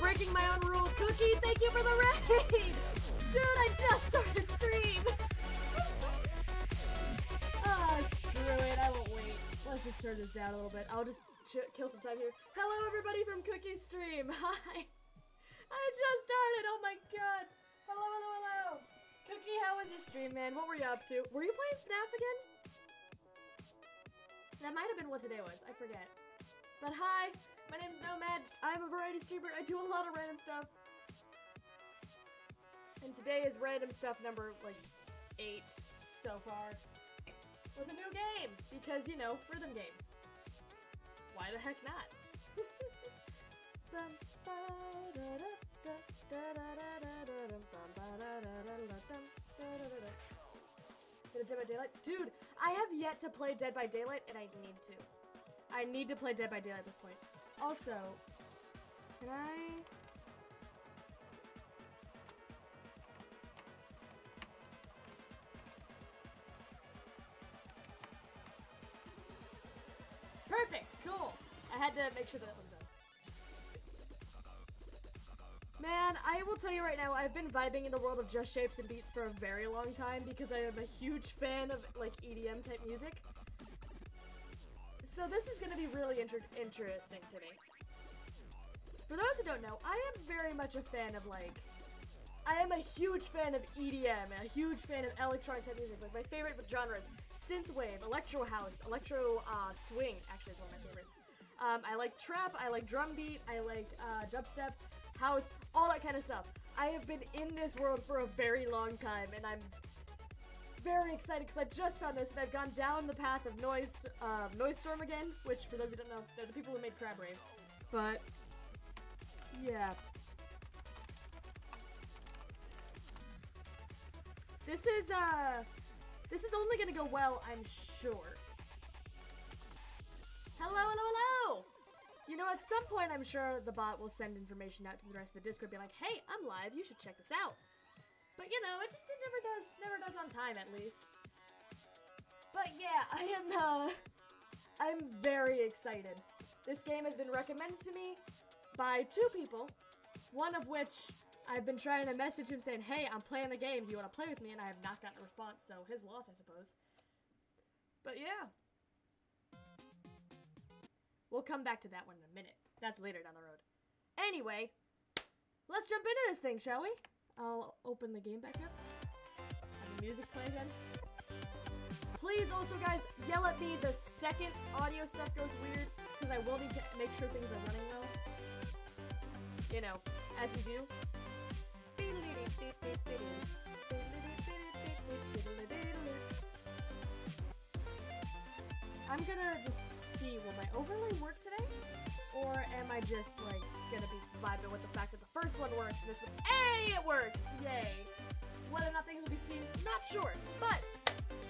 Breaking my own rule. Cookie, thank you for the raid! Dude, I just started stream! Ah, screw it, I won't wait. Let's just turn this down a little bit. I'll just kill some time here. Hello, everybody from Cookie stream. Hi. I just started. Oh my god. Hello, hello, hello. Cookie, how was your stream, man? What were you up to? Were you playing FNAF again? That might have been what today was. I forget. But hi, my name's Nomad. I'm a variety streamer. I do a lot of random stuff. And today is random stuff number, like, eight so far. With a new game! Because, you know, rhythm games. Why the heck not? Gonna Dead by Daylight? Dude, I have yet to play Dead by Daylight, and I need to. I need to play Dead by Daylight at this point. Also, I... Perfect, cool. I had to make sure that it was done. Man, I will tell you right now, I've been vibing in the world of Just Shapes and Beats for a very long time because I am a huge fan of like EDM type music. So this is going to be really inter interesting to me. For those who don't know, I am very much a fan of like I am a huge fan of EDM a huge fan of electronic type music. Like my favorite genres: synthwave, electro house, electro uh, swing. Actually, is one of my favorites. Um, I like trap. I like drum beat. I like uh, dubstep, house, all that kind of stuff. I have been in this world for a very long time, and I'm very excited because I just found this and I've gone down the path of Noise, uh, Noisestorm again, which for those who don't know, they're the people who made Crab Rave. But yeah. This is uh this is only gonna go well, I'm sure. Hello, hello, hello! You know, at some point, I'm sure the bot will send information out to the rest of the Discord, be like, "Hey, I'm live. You should check this out." But you know, it just it never does, never does on time, at least. But yeah, I am. Uh, I'm very excited. This game has been recommended to me by two people, one of which I've been trying to message him saying, "Hey, I'm playing the game. Do you want to play with me?" And I have not gotten a response, so his loss, I suppose. But yeah. We'll come back to that one in a minute. That's later down the road. Anyway, let's jump into this thing, shall we? I'll open the game back up. Have the music play again. Please also, guys, yell at me the second audio stuff goes weird, because I will need to make sure things are running well. You know, as you do. I'm gonna just see, will my overlay work today? Or am I just, like, gonna be vibing with the fact that the first one works and this one- Hey, it works! Yay! Whether or not things will be seen, not sure. But,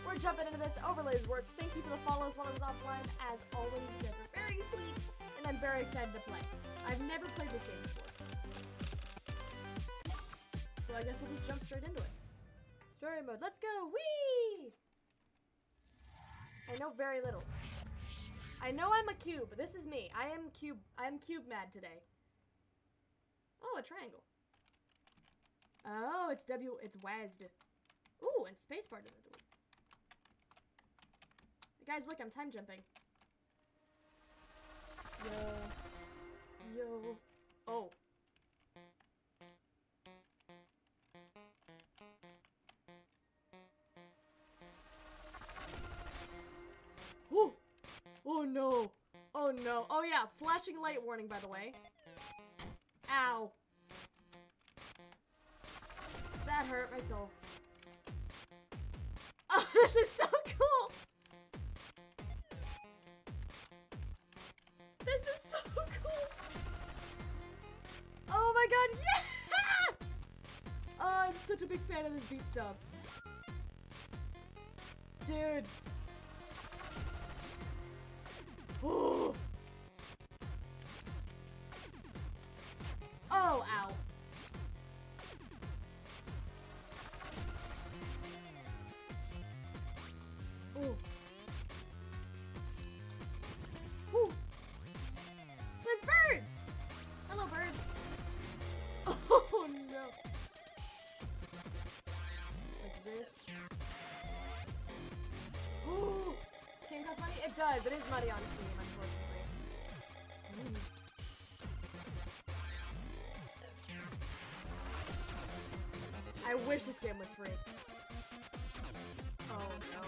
we're jumping into this, overlays work. Thank you for the follows while I was offline. As always, you guys are very sweet, and I'm very excited to play. I've never played this game before. So I guess we'll just jump straight into it. Story mode, let's go! Whee! I know very little. I know I'm a cube. This is me. I am cube. I am cube mad today. Oh, a triangle. Oh, it's W. It's WASD. Ooh, and spacebar doesn't do it. Guys, look, I'm time jumping. Yo. Yo. Oh. Oh no. Oh no. Oh yeah, flashing light warning by the way. Ow. That hurt my soul. Oh, this is so cool! This is so cool! Oh my god, yeah! Oh, I'm such a big fan of this beat stuff. Dude. Oh. Ow. Ooh. Ooh. There's birds! Hello, birds. Oh, no. Like this. Ooh. Game cost money? It does. It is money on this free. Oh no.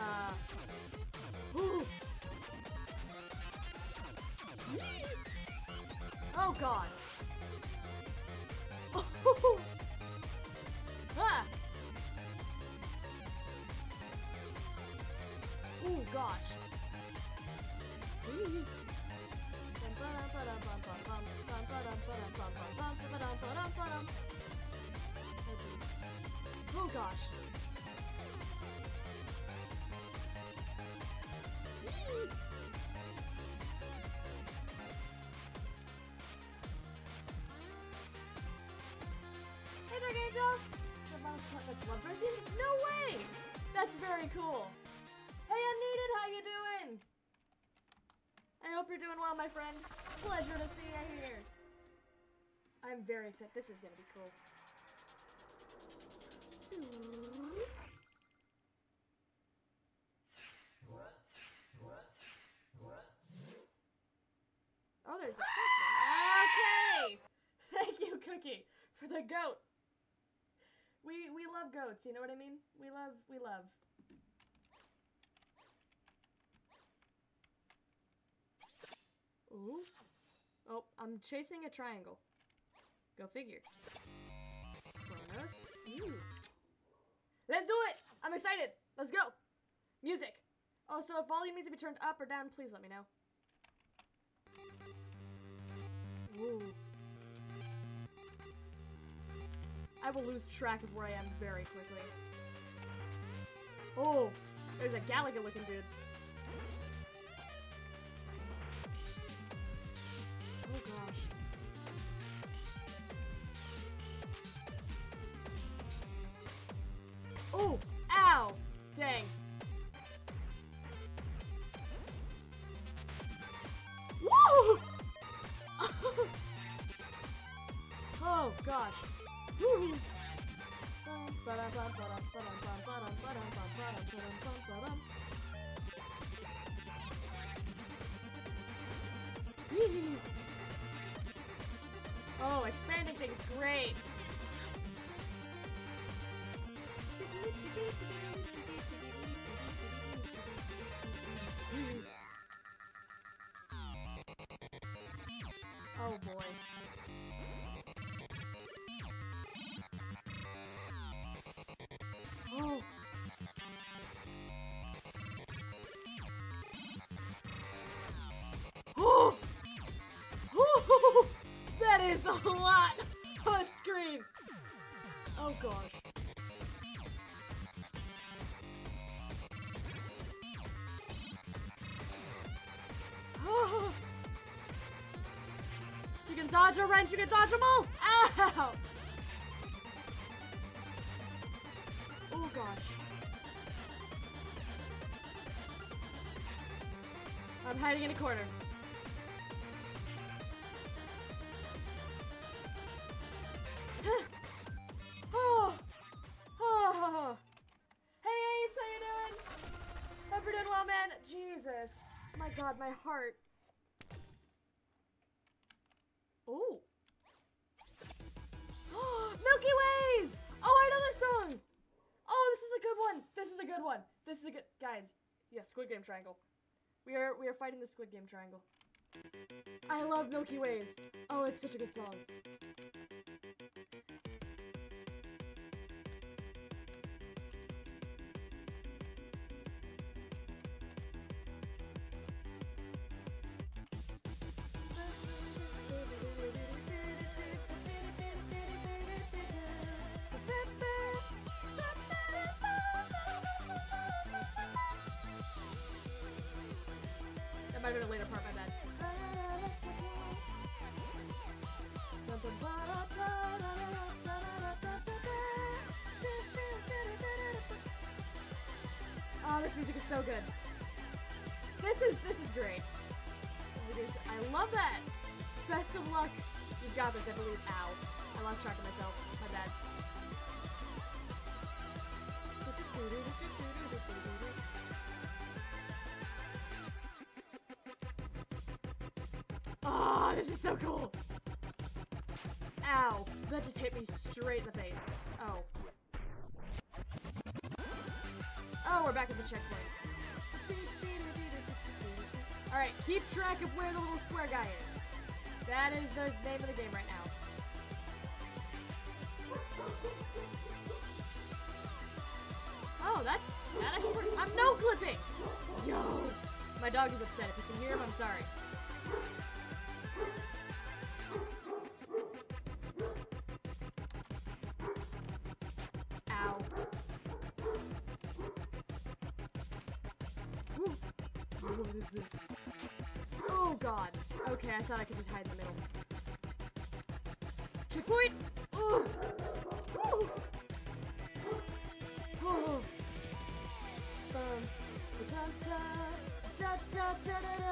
Uh. Ooh. Oh god. Gosh. Hey there, Angel! That's love drinking? No way! That's very cool. Hey, Unneeded, how you doing? I hope you're doing well, my friend. Pleasure to see you here. I'm very excited. This is gonna be cool. Oh, there's a cookie. Okay! Thank you, Cookie, for the goat. We we love goats, you know what I mean? We love we love. Ooh. Oh, I'm chasing a triangle. Go figure. Ooh. Let's do it! I'm excited! Let's go! Music! Also, if volume needs to be turned up or down, please let me know. Ooh. I will lose track of where I am very quickly. Oh, there's a Galaga looking dude. Great. Oh boy. Oh. Oh! That is a lot Oh gosh. Oh. You can dodge a wrench, you can dodge them all! Ow! Oh gosh. I'm hiding in a corner. Squid Game Triangle. We are we are fighting the Squid Game Triangle. I love Milky Ways. Oh, it's such a good song. So good. This is this is great. Oh, I love that. Best of luck. You've got this, I believe. Ow. I lost track of myself. My bad. Oh, this is so cool. Ow. That just hit me straight in the face. Oh. Oh, we're back at the checkpoint. Keep track of where the little square guy is. That is the name of the game right now. Oh, that's that actually. I'm no clipping! Yo! My dog is upset. If you can hear him, I'm sorry. God. Okay, I thought I could just hide in the middle. Checkpoint! Ooh. Ooh. Oh. Bum. Da-da-da-da-da-da-da.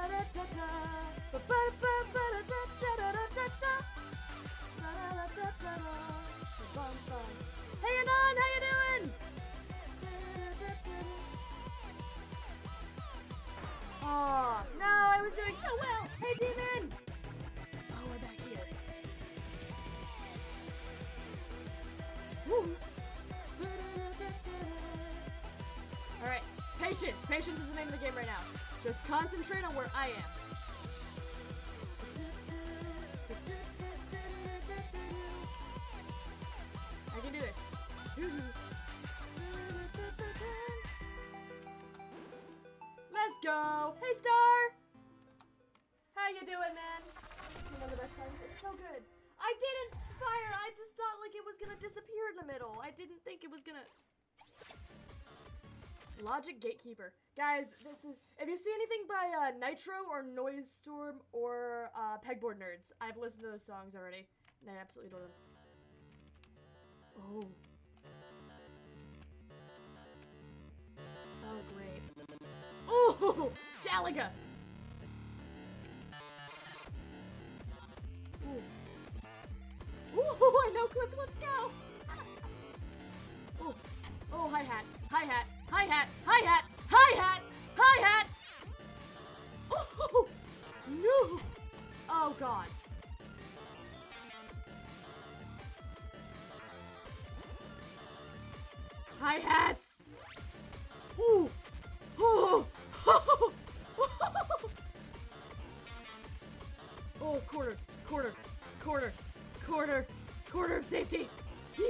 On where I am. I can do this. Let's go. Hey, Star. How you doing, man? You know the best times. It's so good. I didn't fire. I just thought like it was gonna disappear in the middle. I didn't think it was gonna. Logic Gatekeeper. Guys, this is. If you see anything by uh, Nitro or Noisestorm or uh, Pegboard Nerds, I've listened to those songs already. And I absolutely adore them. Oh. Oh, great. Oh, Galaga! Ooh. Ooh, I know clip, let's go! Oh, oh, hi-hat, hi-hat, hi-hat, hi-hat, hi-hat, hi-hat! Oh, God. Hi-hats! Ooh! Oh! oh, quarter, quarter, quarter, quarter, quarter of safety!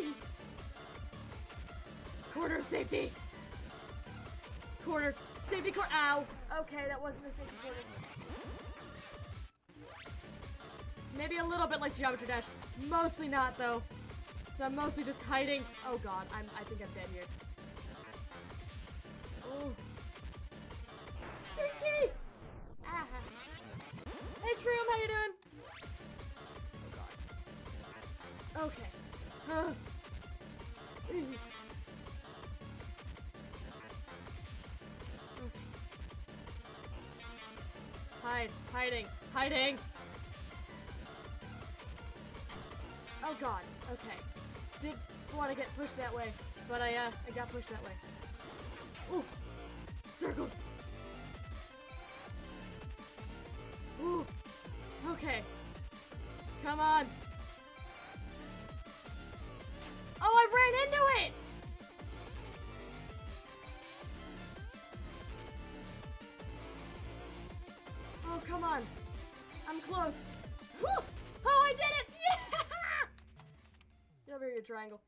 quarter of safety! Quarter, safety quarter, ow! Okay, that wasn't a safety quarter. Maybe a little bit like Geometry Dash. Mostly not, though. So I'm mostly just hiding. Oh god, I'm, I think I'm dead here. Oh. Sinky! Ah. Hey Shroom, how you doing? Oh god. Okay. Huh. okay. Hide, hiding, hiding! Want to get pushed that way, but I, uh, I got pushed that way. Ooh, circles. Ooh, okay. Come on. Oh, I ran into it! Oh, come on. I'm close. Whew! Oh, I did it! Yeah! Get over here, triangle.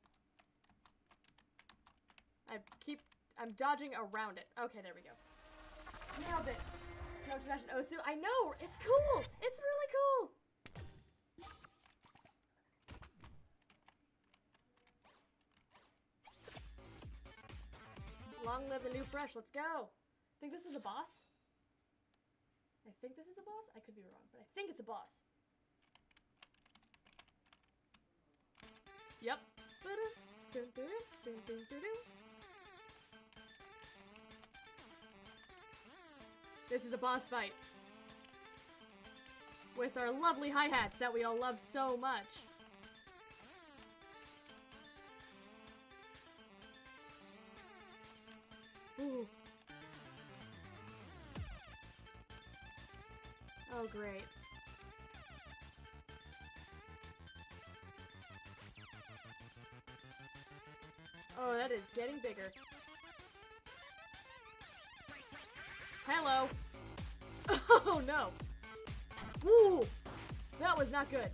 I keep... I'm dodging around it. Okay, there we go. Nailed it. Smash and Osu. I know! It's cool! It's really cool! Long live the new fresh. Let's go. Think this is a boss? I think this is a boss. I could be wrong, but I think it's a boss. Yep. This is a boss fight. With our lovely hi-hats that we all love so much. Ooh. Oh, great. Oh, that is getting bigger. Ooh. That was not good.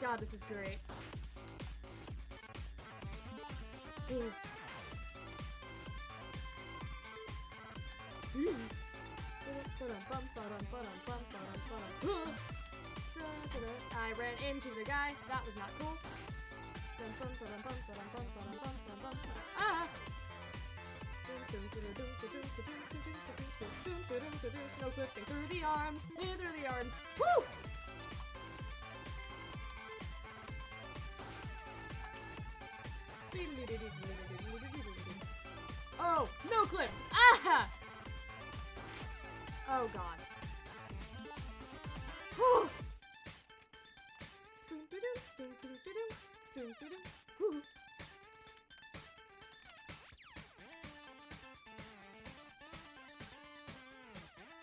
God, this is great. Ooh. Arms. Through the arms. Woo! Oh, no clip. Ah! Oh god.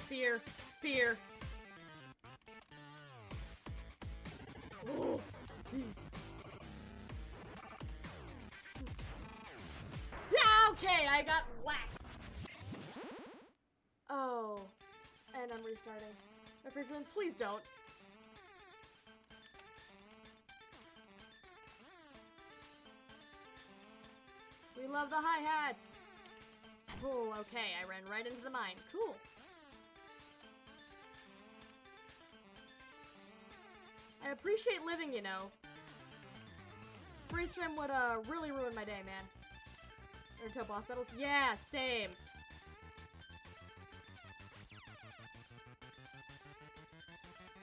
Fear, fear. Oh. Yeah, okay, I got whacked. Oh, and I'm restarting. My please don't. We love the hi-hats. Oh, okay, I ran right into the mine. Cool. Appreciate living, you know. Freeze frame would uh, really ruin my day, man. Until boss battles? Yeah, same.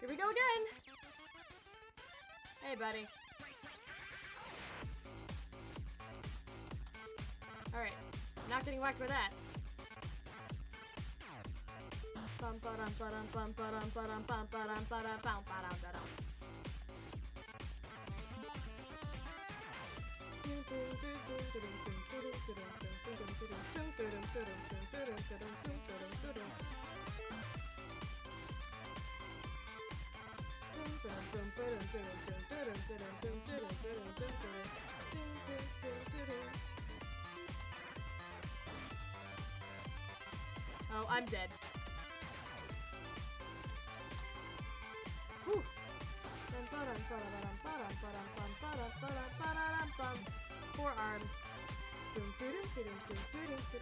Here we go again. Hey, buddy. Alright. Not getting whacked by that. Bum ba dum ba dum bum ba dum ba dum ba dum ba dum ba dum Oh, I'm dead.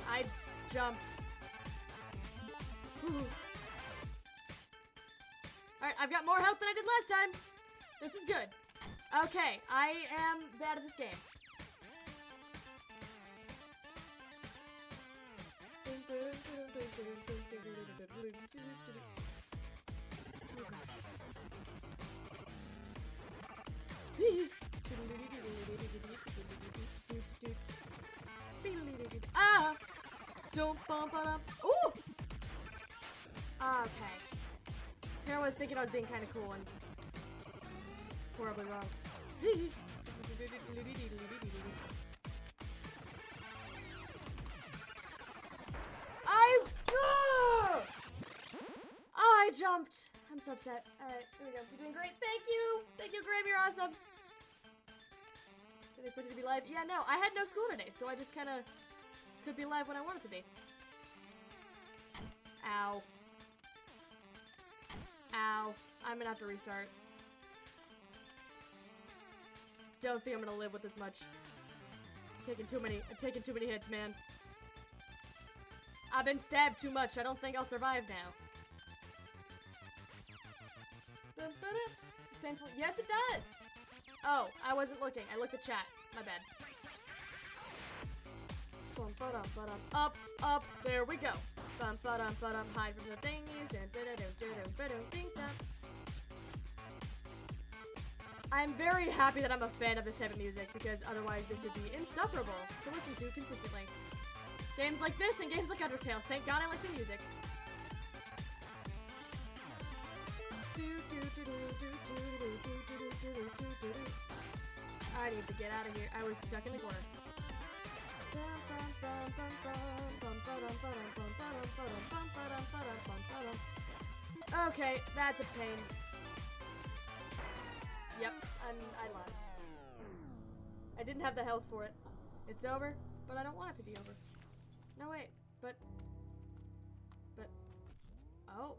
I jumped. Alright, I've got more health than I did last time. This is good. Okay, I am bad at this game. Ooh! Okay. Here I was thinking I was being kind of cool and horribly wrong. I. Ah! I jumped. I'm so upset. Alright, here we go. You're doing great. Thank you. Thank you, Graham. You're awesome. Did they put it to be live? Yeah, no. I had no school today, so I just kind of could be live when I wanted to be. Ow. Ow. I'm gonna have to restart. Don't think I'm gonna live with this much. I'm taking too many. I'm taking too many hits, man. I've been stabbed too much. I don't think I'll survive now. Yes, it does. Oh, I wasn't looking. I looked at chat. My bad. Bum, ba-dum, ba-dum. Up, up, there we go. Bum, ba-dum, ba-dum. Hide from the thingies. Dun. I'm very happy that I'm a fan of this type of music because otherwise this would be insufferable to listen to consistently. Games like this and games like Undertale. Thank God I like the music. I need to get out of here. I was stuck in the corner. Okay, that's a pain. Yep, I'm, I lost. I didn't have the health for it. It's over, but I don't want it to be over. No, wait, but... But... Oh.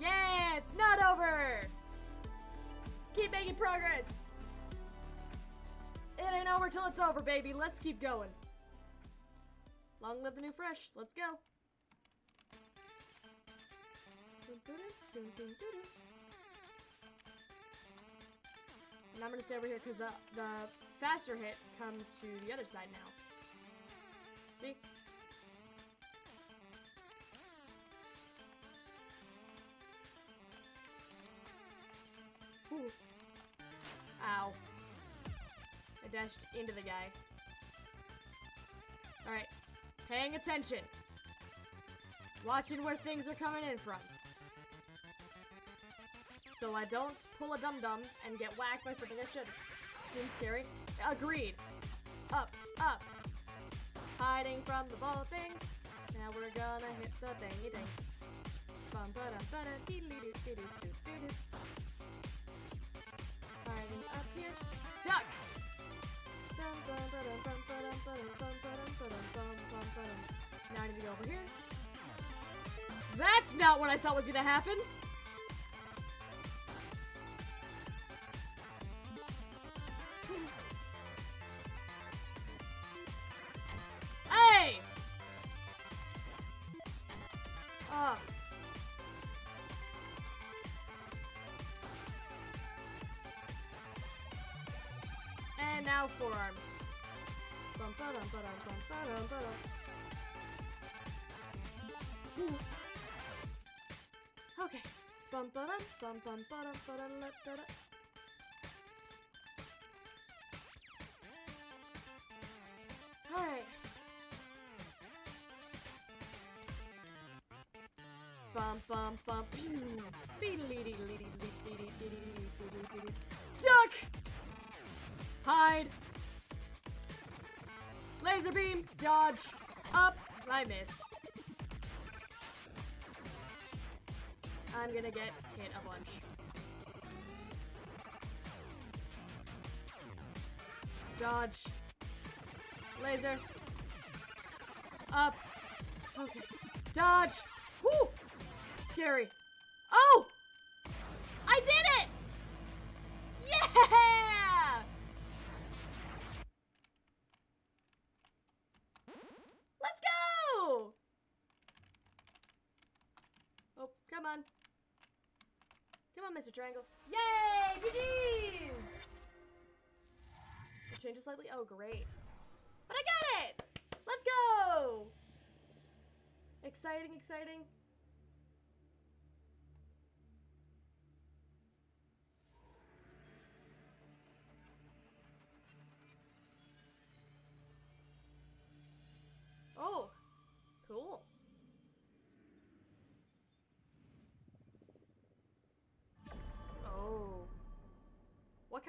Yeah, it's not over! Keep making progress! It ain't over till it's over, baby. Let's keep going. Long live the new fresh. Let's go. And I'm gonna stay over here because the the faster hit comes to the other side now. See? Ooh. Ow. I dashed into the guy. Alright. Paying attention. Watching where things are coming in from. So I don't pull a dum-dum and get whacked by something I shouldn't. Seems scary. Agreed. Up, up. Hiding from the ball of things. Now we're gonna hit the thingy things. Bum ba ba da dee dum. Now I need to go over here. That's not what I thought was gonna happen! Now forearms. Bum, ba-dum, ba-dum, bum, ba-dum, ba-dum. Ooh. Okay. Bum, ba-dum, bum, bum, ba-dum, ba-dum, la, da-da. Alright. Bum bum bum. Hide! Laser beam! Dodge! Up! I missed. I'm gonna get hit a bunch. Dodge. Laser. Up. Okay. Dodge. Whoo! Scary. Oh! I did it! Yeah! Let's go! Oh, come on. Come on, Mr. Triangle. Yay! GG's! It changes slightly? Oh, great. But I got it! Let's go! Exciting, exciting.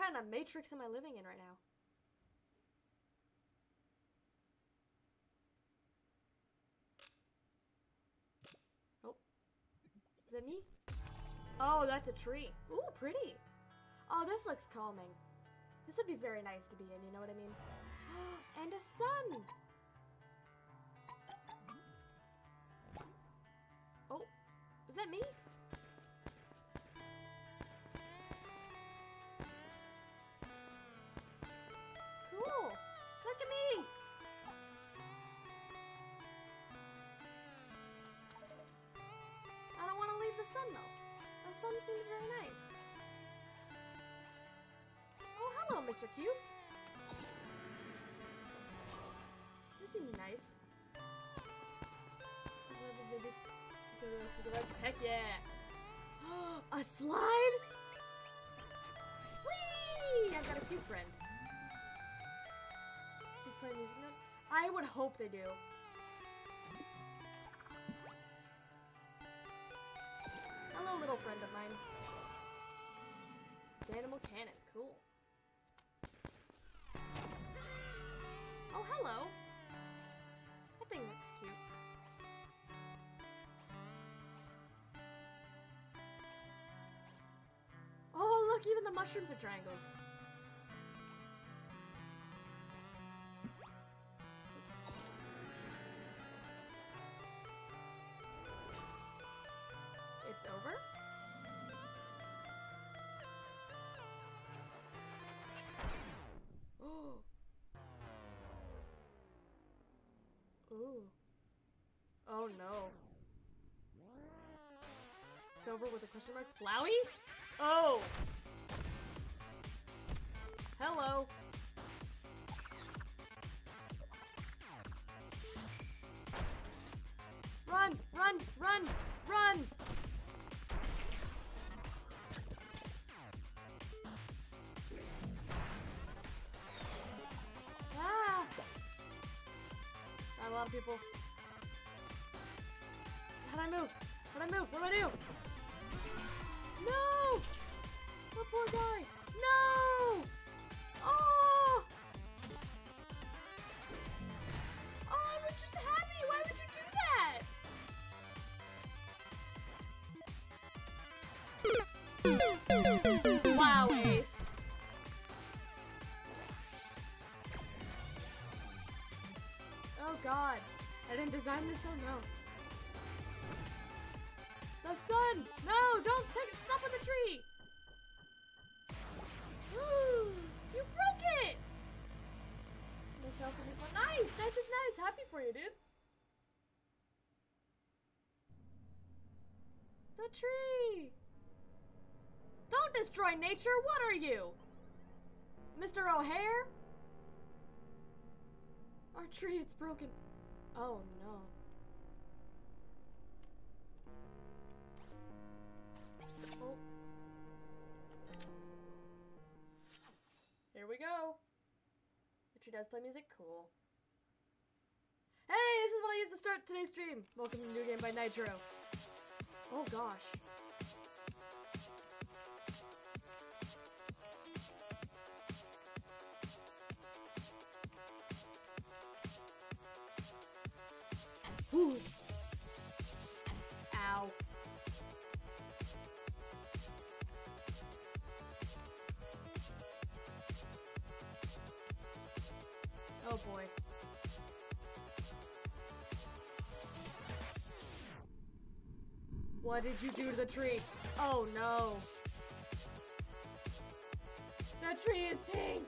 Kind of matrix am I living in right now? Oh. Is that me? Oh, that's a tree. Ooh, pretty. Oh, this looks calming. This would be very nice to be in, you know what I mean? and a sun! Oh, is that me? Sun though. The sun seems very nice. Oh, hello, Mr. Cube. This seems nice. Heck yeah! a slide? Whee! I've got a cute friend. She's playing music. I would hope they do. Hello, little friend of mine. Danimal Cannon, cool. Oh, hello. That thing looks cute. Oh, look, even the mushrooms are triangles. Ooh. Oh no. It's over with a question mark. Flowey? Oh! Hello. Run! Run! Run! Run! Of people. How'd I move? How'd I move? What do I do? No! The poor guy! No! Oh! Oh, I was just happy! Why would you do that? Wow, Ace. Didn't design this, oh no. The sun! No, don't take it! Stop on the tree! Woo! You broke it! Nice! Nice is nice! Happy for you, dude. The tree! Don't destroy nature! What are you? Mr. O'Hare? Our tree, it's broken. Oh no. Oh. Here we go. The tree does play music? Cool. Hey, this is what I used to start today's stream. Welcome to New Game by Nitro. Oh gosh. Ow. Oh boy. What did you do to the tree? Oh no. The tree is pink!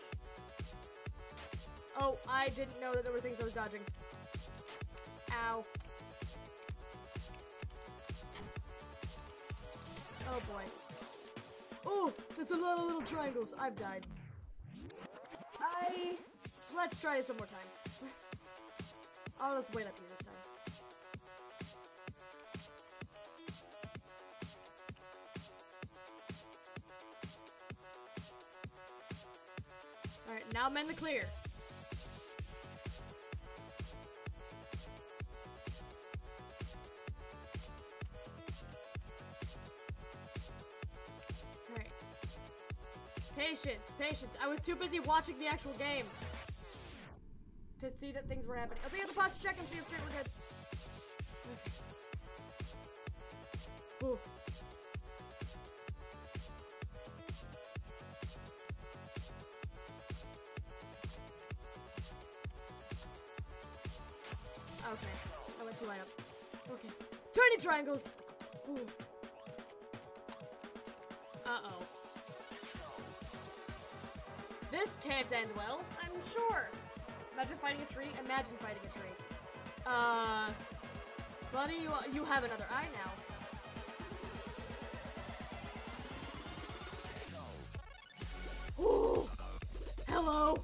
Oh, I didn't know that there were things I was dodging. Ow. Oh boy. Oh, that's a lot of little triangles. I've died. I... Let's try this one more time. I'll just wait up here this time. Alright, now I'm in the clear. Patience, patience. I was too busy watching the actual game to see that things were happening. I'll be at the posture check and see if straight we're good. Ooh. Okay, I went too high up. Okay, turning triangles. Ooh. Uh-oh. This can't end well, I'm sure. Imagine fighting a tree. Imagine fighting a tree. Uh, buddy, you, you have another eye now. Ooh, hello.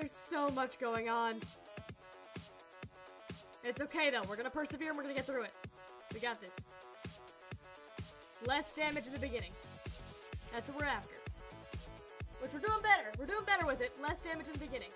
There's so much going on. It's okay though. We're gonna persevere and we're gonna get through it. We got this. Less damage in the beginning. That's what we're after. Which we're doing better. We're doing better with it. Less damage in the beginning.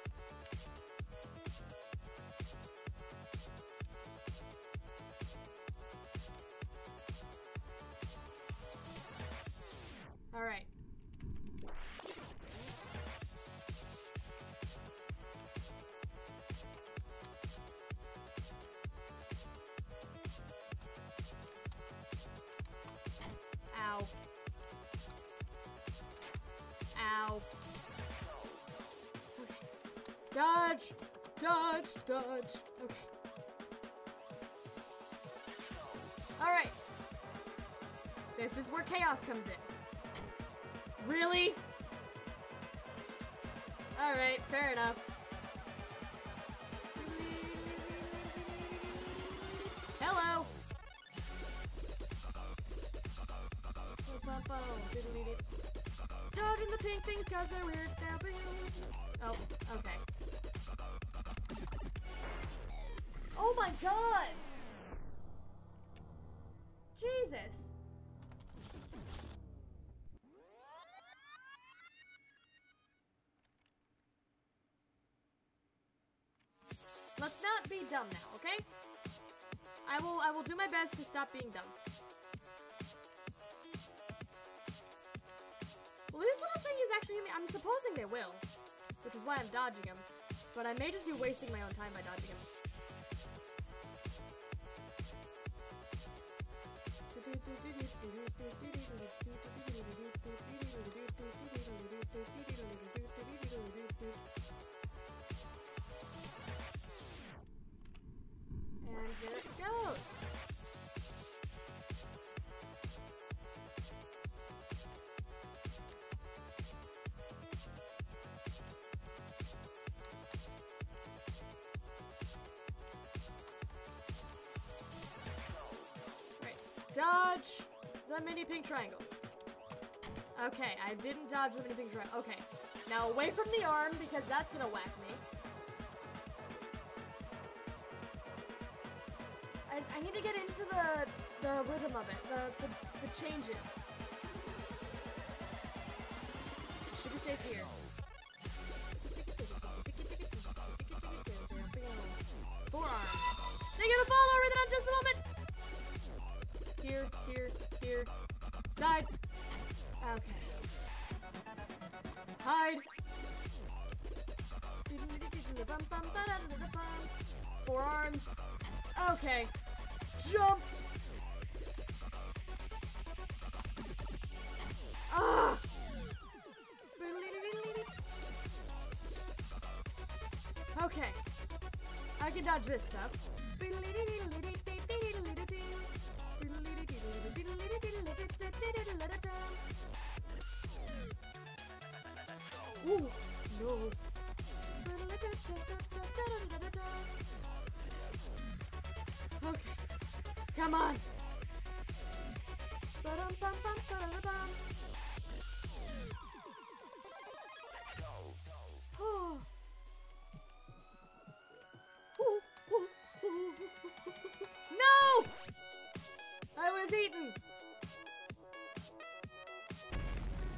Chaos comes in. Really? Alright, fair enough. Hello! The pink things cause they're weird. Oh, okay. Oh my god! Jesus! My best to stop being dumb. Well, these little thingies actually, I'm supposing they will, which is why I'm dodging them. But I may just be wasting my own time by dodging them. And there Dodge the mini pink triangles. Okay, I didn't dodge the mini pink triangle. Okay. Now away from the arm because that's gonna whack me. I, just- I need to get into the the rhythm of it, the the, the changes. Should be safe here. Forearms. Okay. Jump. Ah. Okay. I can dodge this stuff. Come on. no! I was eaten.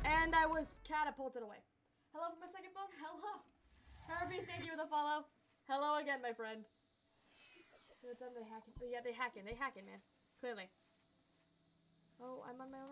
And I was catapulted away. Hello from my second phone. Hello. Herbie, thank you for the follow. Hello again, my friend. They hacking. Yeah, they hacking. They hacking, man. Clearly. Oh, I'm on my own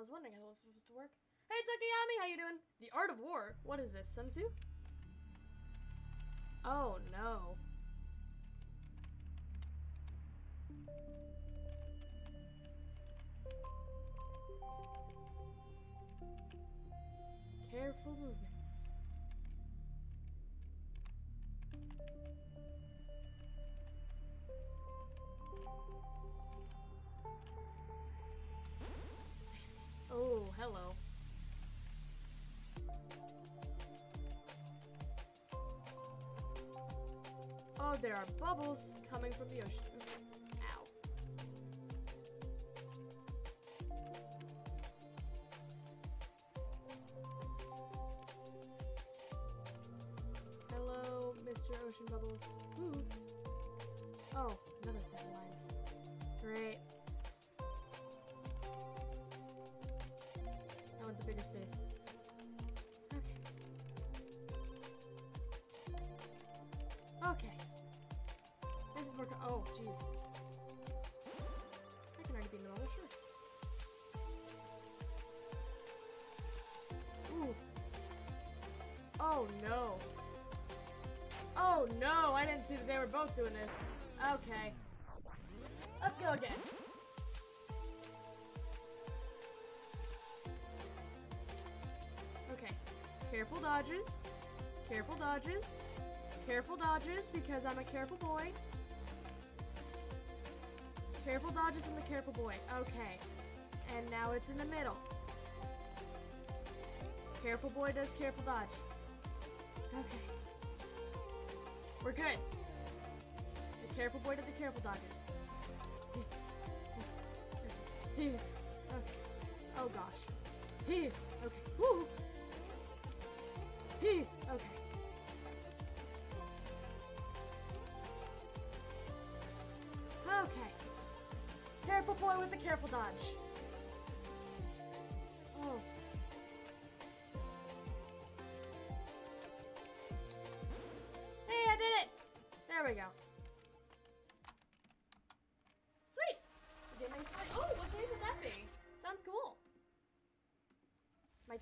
was wondering how it was supposed to work. Hey, Takayami, how you doing? The Art of War? What is this, Sun Tzu? Oh, no. Careful movements. There are bubbles coming from the ocean. Doing this. Okay. Let's go again. Okay. Careful dodges. Careful dodges. Careful dodges because I'm a careful boy. Careful dodges and the careful boy. Okay. And now it's in the middle. Careful boy does careful dodge. Okay. We're good. Careful boy did the careful dodges. okay. Oh gosh. Okay. Woo.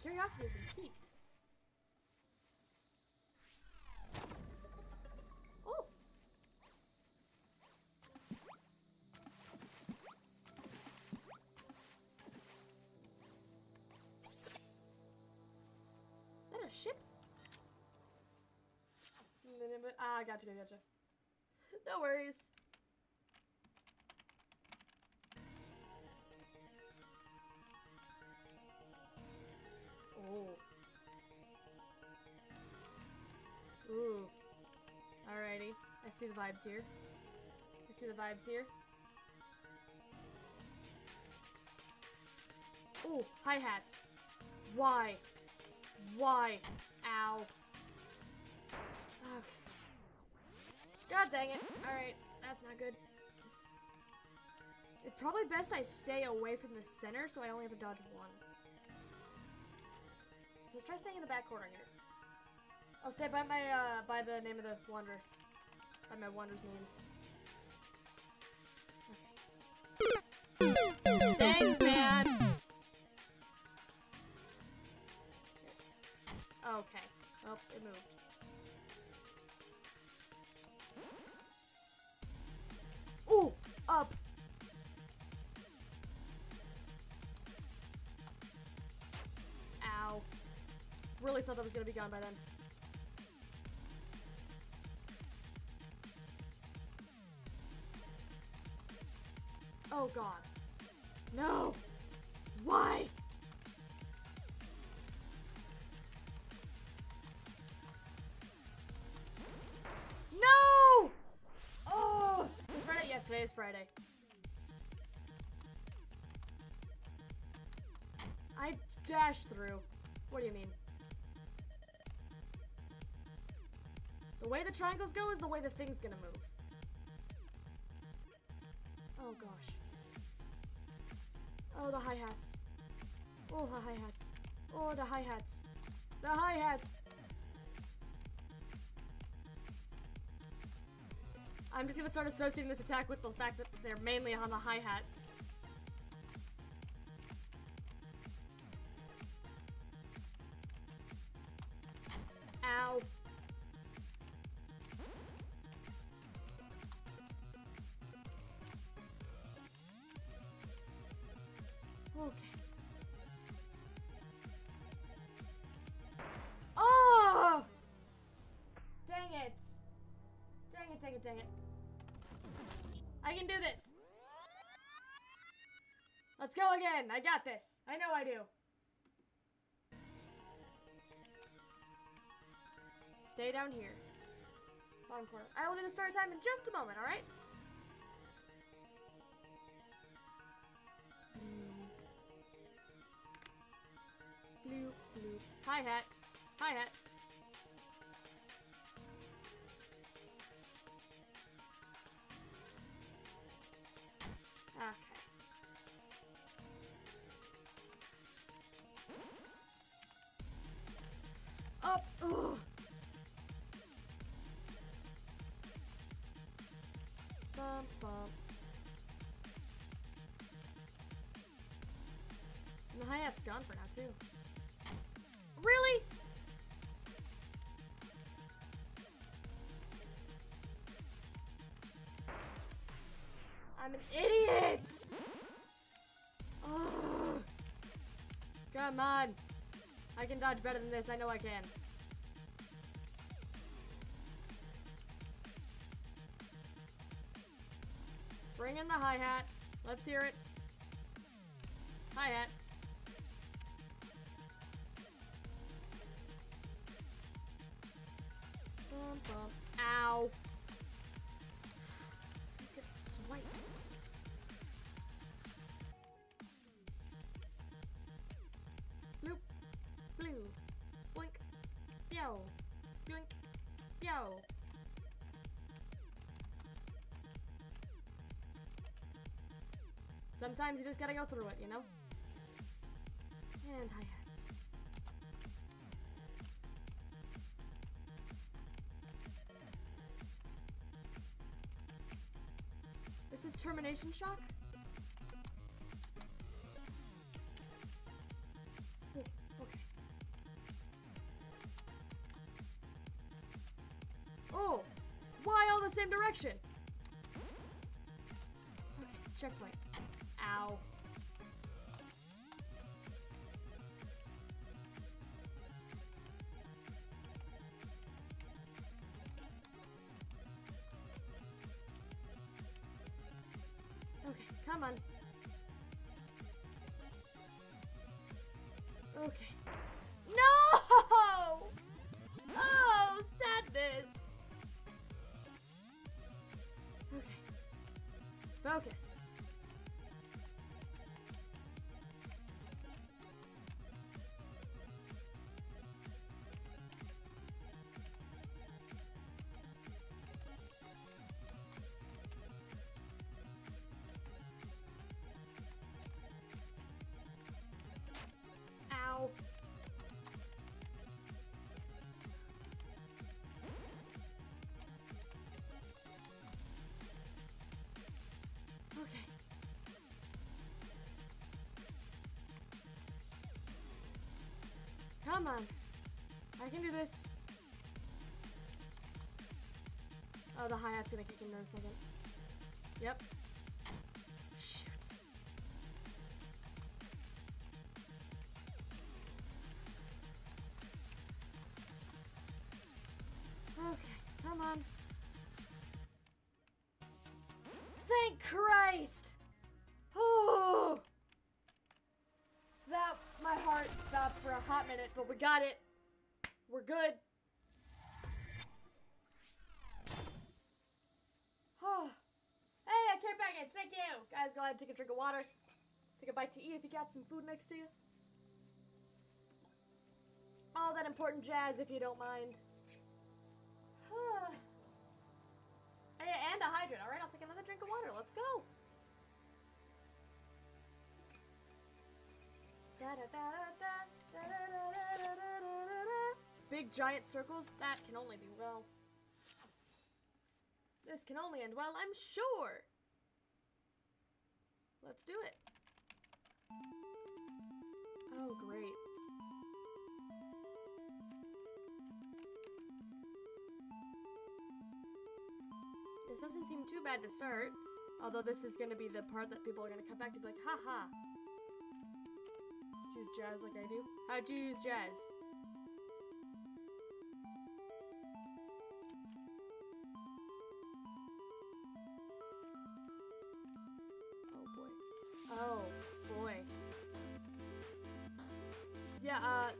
Curiosity has been piqued. Oh! Is that a ship? Ah, gotcha, gotcha. No worries. See the vibes here. I see the vibes here. Ooh, hi-hats. Why? Why? Ow. God dang it. Alright, that's not good. It's probably best I stay away from the center so I only have to dodge one. So let's try staying in the back corner here. I'll stay by my, uh, by the name of the Wanderers. By my Wanderers names. Okay. Thanks, man! Okay. Oh, it moved. Ooh! Up! Ow. Really thought that was gonna be gone by then. Gone? god. No! Why? No! Oh! It's Friday. Yes, today is Friday. I dashed through. What do you mean? The way the triangles go is the way the thing's gonna move. Oh gosh. Oh, the hi-hats. Oh, the hi-hats. Oh, the hi-hats. The hi-hats. I'm just gonna start associating this attack with the fact that they're mainly on the hi-hats. Go again. I got this. I know I do. Stay down here. Bottom corner. I will do the start time in just a moment, alright? Hi hat. Hi hat. Too. Really? I'm an idiot! Come on. I can dodge better than this. I know I can. Bring in the hi-hat. Let's hear it. Hi-hat. Sometimes you just gotta go through it, you know? And hi-hats. This is termination shock? Oh, okay. Oh! Why all the same direction? Okay, checkpoint. Come on. Okay. No! Oh, sadness. Okay. Focus. Come on. I can do this. Oh, the hi-hat's gonna kick in in a second. Yep. Minute, but we got it. We're good. Oh, Hey, a care package. Thank you. Guys, go ahead and take a drink of water. Take a bite to eat if you got some food next to you. All that important jazz, if you don't mind. And a hydrant. All right, I'll take another drink of water. Let's go. Big giant circles? That can only be well. This can only end well, I'm sure. Let's do it. Oh, great. This doesn't seem too bad to start. Although this is going to be the part that people are going to come back to be like, haha. Use jazz like I do. How'd you use jazz?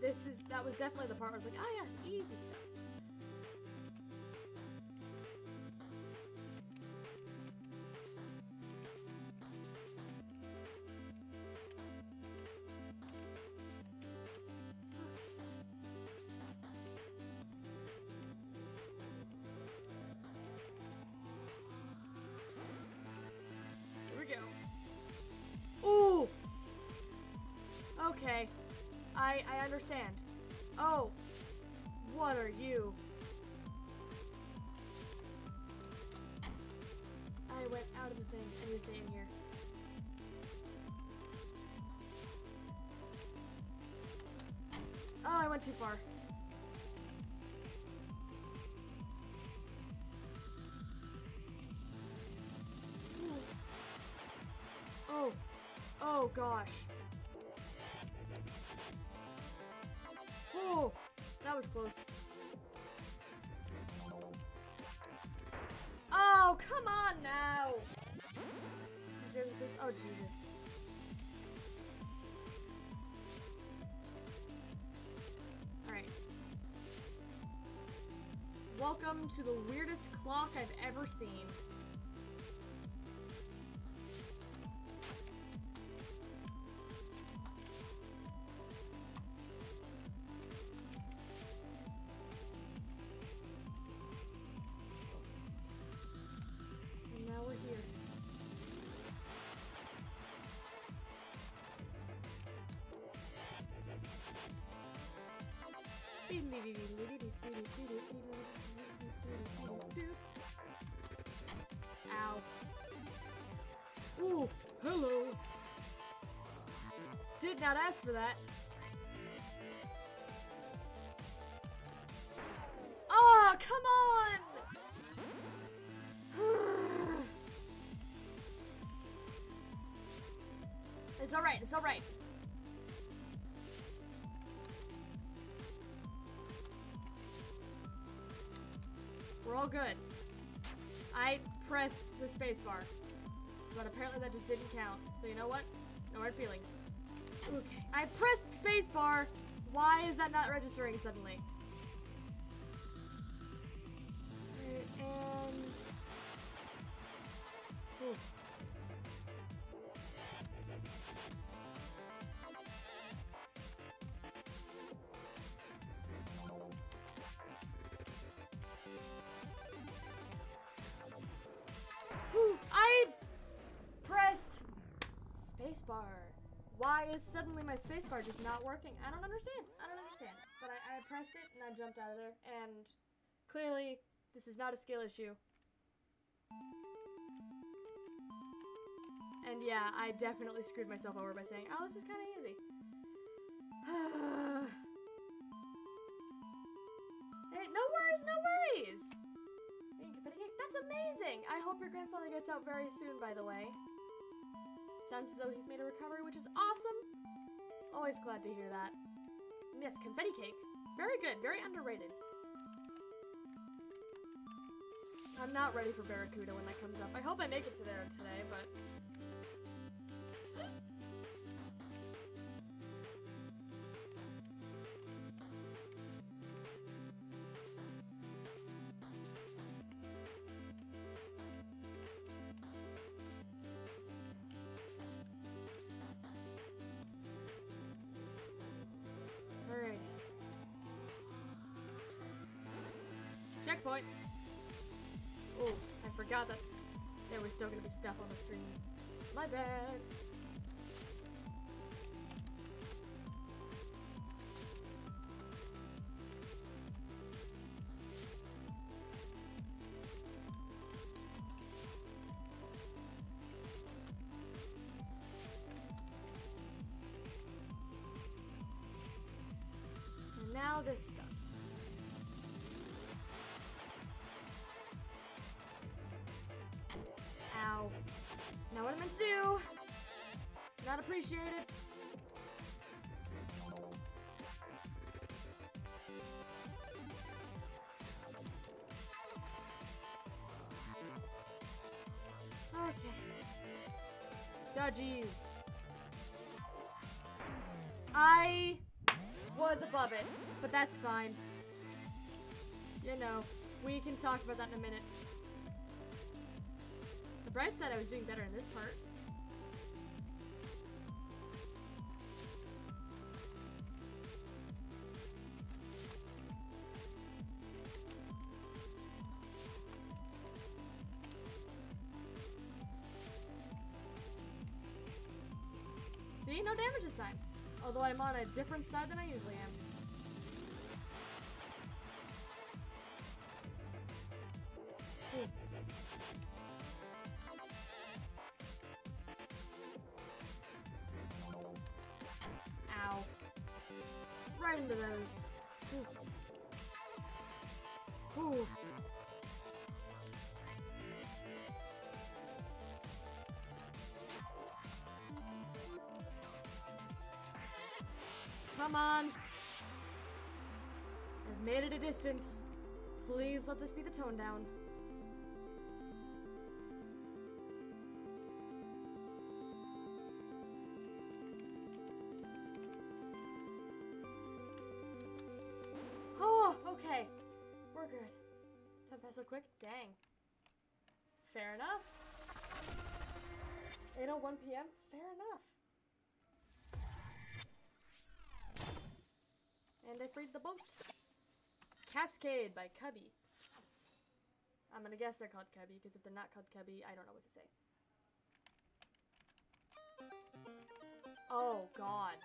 This is, that was definitely the part where I was like, oh yeah, easy stuff. Understand. Oh. What are you? I went out of the thing and you stay in here. Oh, I went too far. Oh. Oh gosh. Was close. Oh, come on now. Oh, Jesus. Alright. Welcome to the weirdest clock I've ever seen. Ooh, hello. Did not ask for that. Oh, come on! it's alright, it's alright. We're all good. I pressed the spacebar, but apparently that just didn't count. So you know what? No hard feelings. Okay. I pressed spacebar. Why is that not registering suddenly? Is suddenly my spacebar just not working? I don't understand. I don't understand. But I, I pressed it and I jumped out of there. And clearly, this is not a skill issue. And yeah, I definitely screwed myself over by saying, oh, this is kind of easy. hey, no worries, no worries! That's amazing! I hope your grandfather gets out very soon, by the way. Sounds as though he's made a recovery, which is awesome. Always glad to hear that. Yes, confetti cake. Very good, very underrated. I'm not ready for Barracuda when that comes up. I hope I make it to there today, but... checkpoint. Oh, I forgot that there was still gonna be stuff on the screen. My bad. Not what I meant to do. Not appreciated. Okay. Dodgies. I was above it, but that's fine. You know, we can talk about that in a minute. Bright side, I was doing better in this part. See, no damage this time. Although I'm on a different side than I usually am. Distance. Please let this be the tone down. Oh, okay. We're good. Time passed so quick. Dang. Fair enough. 8.01 p.m. Fair enough. And I freed the boat. Cascade by Cubby. I'm gonna guess they're called Cubby, because if they're not called Cubby, I don't know what to say. Oh, God.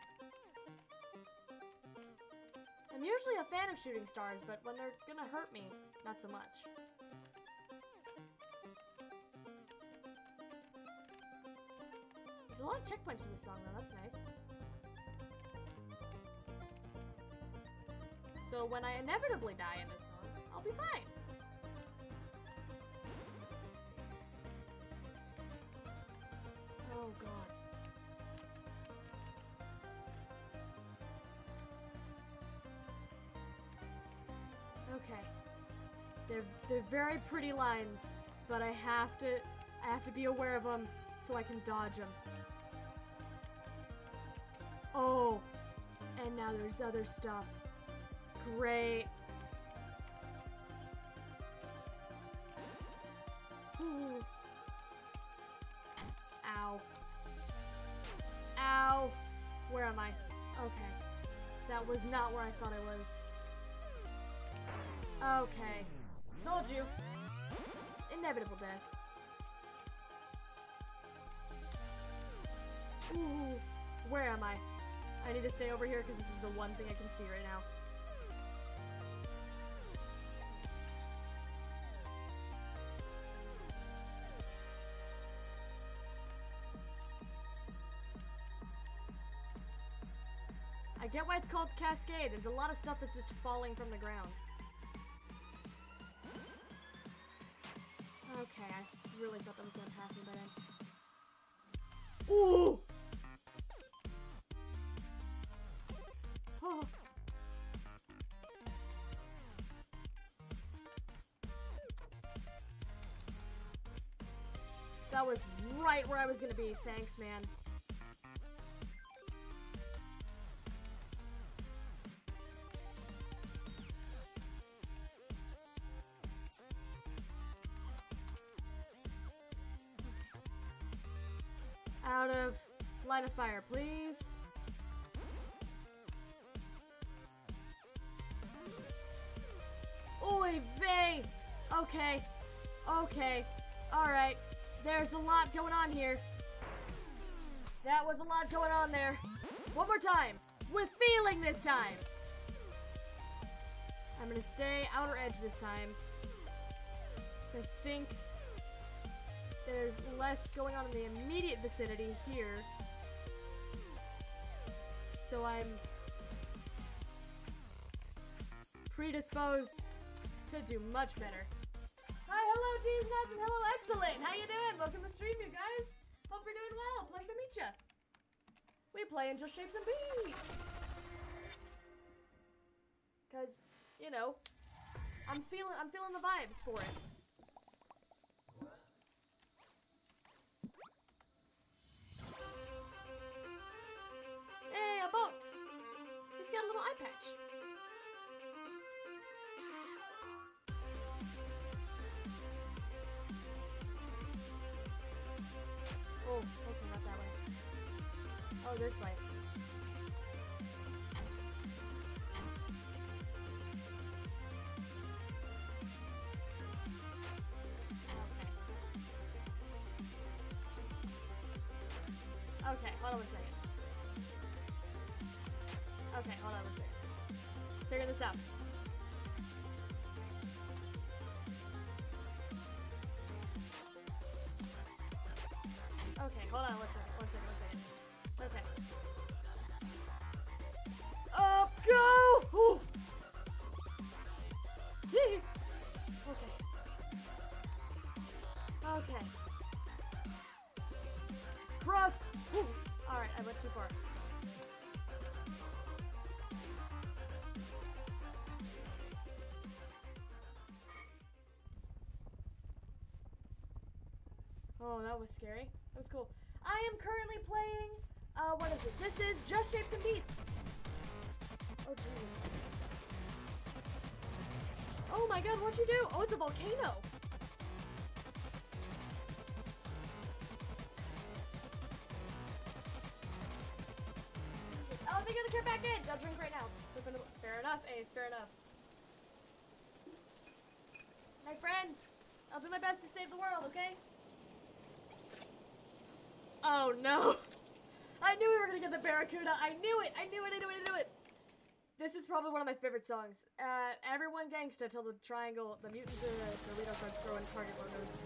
I'm usually a fan of shooting stars, but when they're gonna hurt me, not so much. There's a lot of checkpoints for this song, though. That's nice. So when I inevitably die in this song, I'll be fine. Oh god. Okay. They're they're very pretty lines, but I have to I have to be aware of them so I can dodge them. Oh, and now there's other stuff. Great. Ooh. Ow. Ow. Where am I? Okay. That was not where I thought I was. Okay. Told you. Inevitable death. Ooh. Where am I? I need to stay over here because this is the one thing I can see right now. Get why it's called Cascade. There's a lot of stuff that's just falling from the ground. Okay, I really thought that was gonna pass me by then. Ooh! Oh. That was right where I was gonna be. Thanks, man. Fire, please. Oh, I V. Okay. Okay. Alright. There's a lot going on here. That was a lot going on there. One more time. With feeling this time. I'm gonna stay outer edge this time. So I think there's less going on in the immediate vicinity here. So I'm predisposed to do much better. Hi, hello, Teams Nuts, and hello, Excellent. How you doing? Welcome to the stream, you guys. Hope you're doing well. Pleasure to meet you. We play in Shapes and Beats. Cause, you know, I'm feeling I'm feeling the vibes for it. Hold on. Okay, hold on. Figure this out. Oh, that was scary. That was cool. I am currently playing, uh, what is this? This is Just Shapes and Beats. Oh, jeez. Oh my god, what'd you do? Oh, it's a volcano. Oh, they're gonna get back in. I'll drink right now. Fair enough, Ace, fair enough. My friend, I'll do my best to save the world, okay? Oh no. I knew we were gonna get the Barracuda. I knew it. I knew it. I knew it. I knew it. This is probably one of my favorite songs. Uh, everyone gangsta till the triangle, the mutants and the Dorito starts throwing target logos.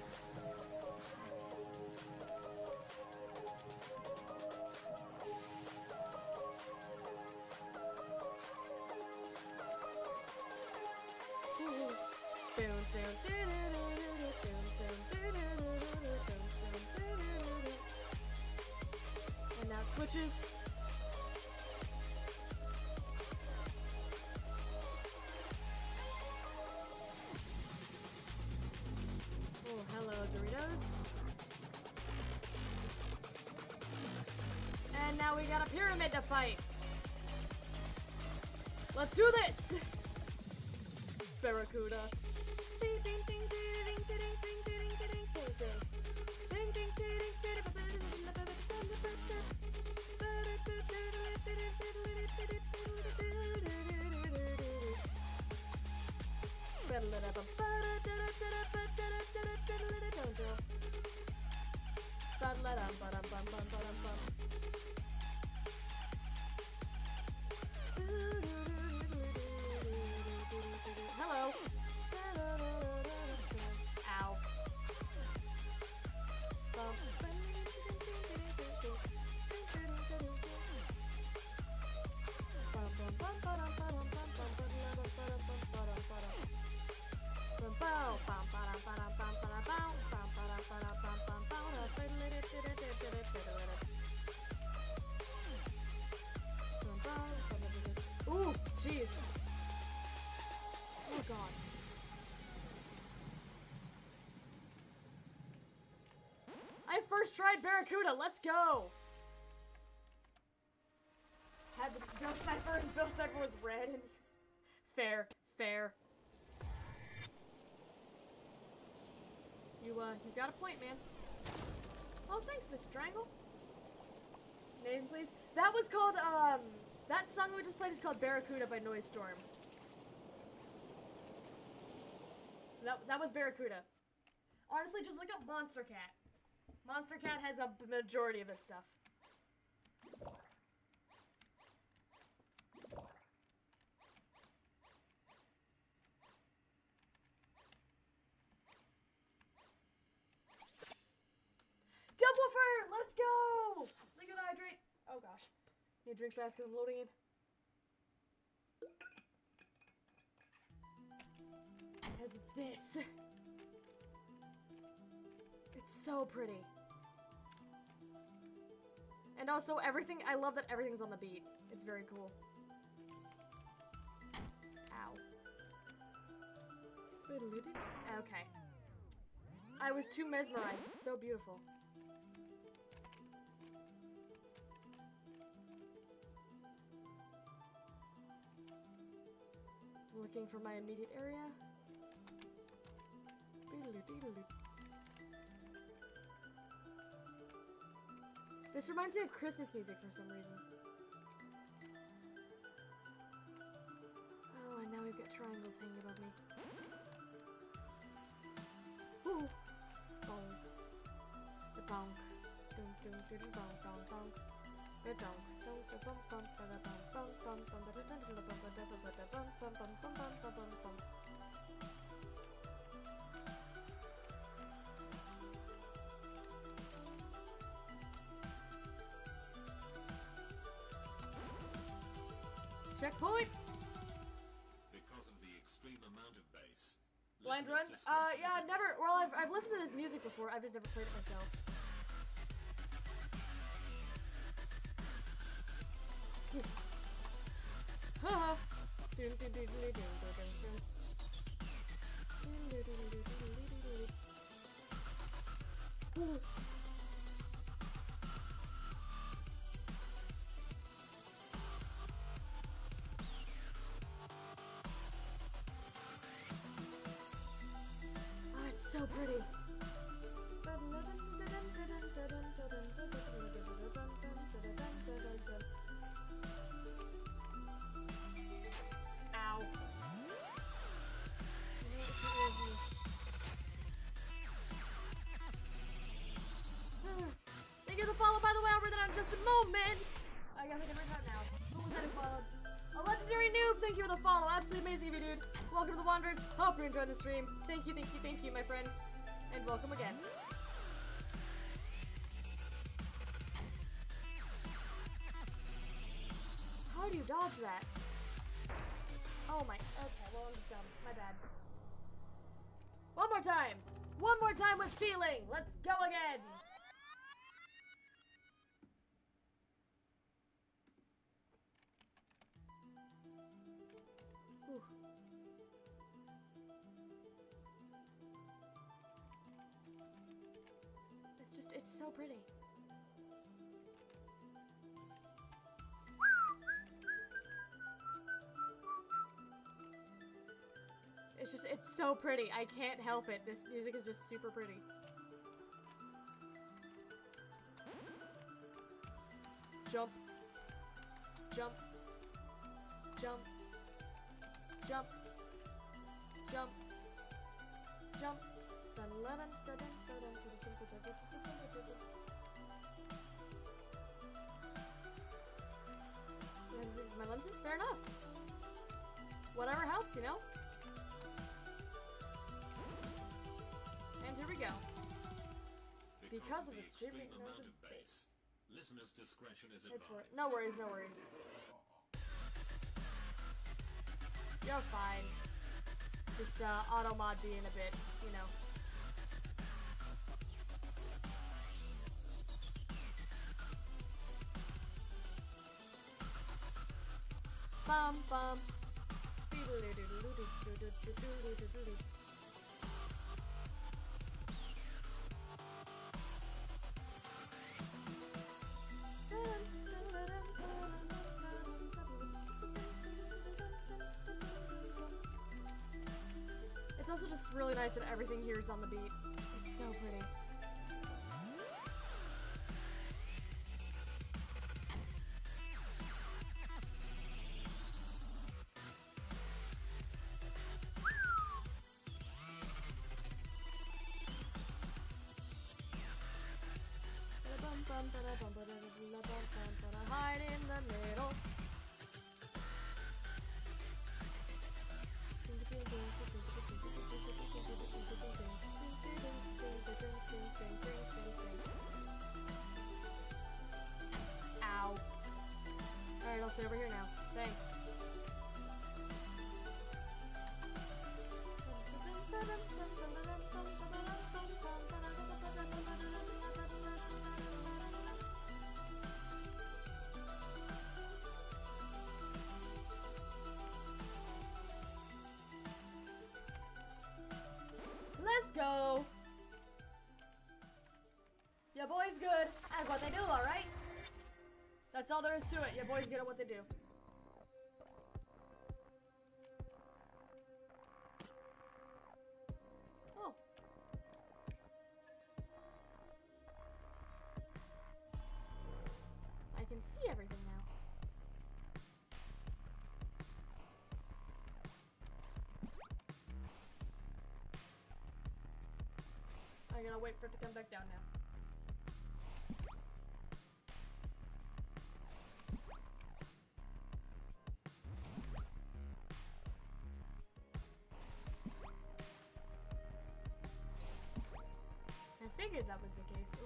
Hello, And now we got a pyramid to fight. Let's do this! Barracuda. Jeez. Oh god. I first tried Barracuda, let's go! Had the Bill Sniper and Bill Sniper was red and. Fair, fair. You, uh, you got a point, man. Oh, thanks, Mr. Triangle. Name, please. That was called, um, that song we just played is called Barracuda by Noisestorm. that, that was Barracuda. Honestly, just look up Monstercat. Monster Cat has a majority of this stuff. Dubwoofer! Let's go! Liquid hydrate. Oh gosh. Need a drink fast because I'm loading in. This. It's so pretty. And also everything, I love that everything's on the beat. It's very cool. Ow. Okay. I was too mesmerized. It's so beautiful. Looking for my immediate area. This reminds me of Christmas music for some reason. Oh, and now we've got triangles hanging above me. Ooh. Bonk. The bonk. Dum dum dum dum bonk bonk bonk. The donk. Donk the bump bump da bump bump bump bump da bump da bump bump bump bump bump bump bump bump. Checkpoint! Because of the extreme amount of bass. Blind Run? Uh, yeah, is never. Well, I've, I've listened to this music before. I've just never played it myself. Haha. so pretty. Ow. Thank you for the follow, by the way, read that out in just a moment. I guess I can read that now. Who was that who followed? A legendary noob, thank you for the follow. Absolutely amazing of you, dude. Welcome to the Wanderers. Hope you're enjoying the stream. Thank you, thank you, thank you, my friend. And welcome again. How do you dodge that? Oh my, okay, well I'm just dumb. My bad. One more time! One more time with feeling! Let's go so pretty. It's just, it's so pretty. I can't help it. This music is just super pretty. Jump. Jump. Jump. Jump. Jump. Jump. Dun, dun, dun, My lenses? Fair enough. Whatever helps, you know? And here we go. Because of the streaming amount of bass. Listeners' discretion is It's wor- advised. no worries, no worries. You're fine. Just uh, auto mod being a bit, you know. bum bum. It's also just really nice that everything here is on the beat. It's so pretty. All there is to it. Your boys get at what they do.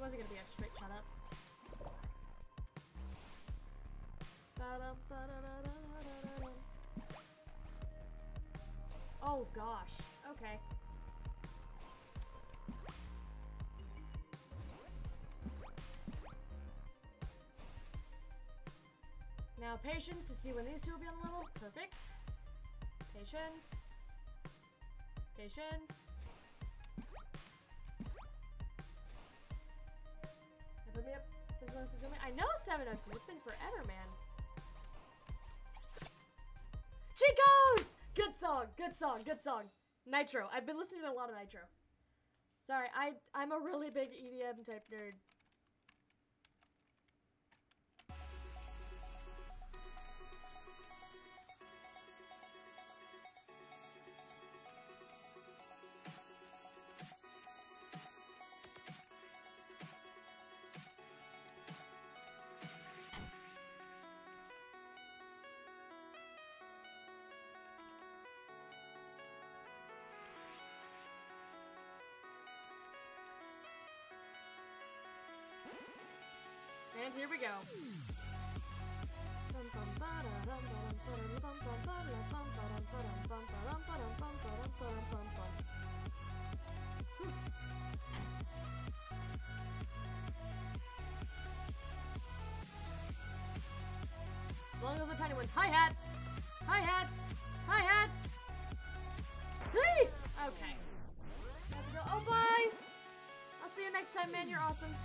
Wasn't gonna be a straight shut up. Oh gosh. Okay. Now patience to see when these two will be on the level. Perfect. Patience. Patience. I know 702. It's been forever, man. Cheat codes! Good song. Good song. Good song. Nitro. I've been listening to a lot of Nitro. Sorry, I I'm a really big EDM type nerd. And here we go. Long as the tiny ones. Hi hats! Hi hats! Hi hats! Hey! Okay. Oh, bye! I'll see you next time, man. You're awesome.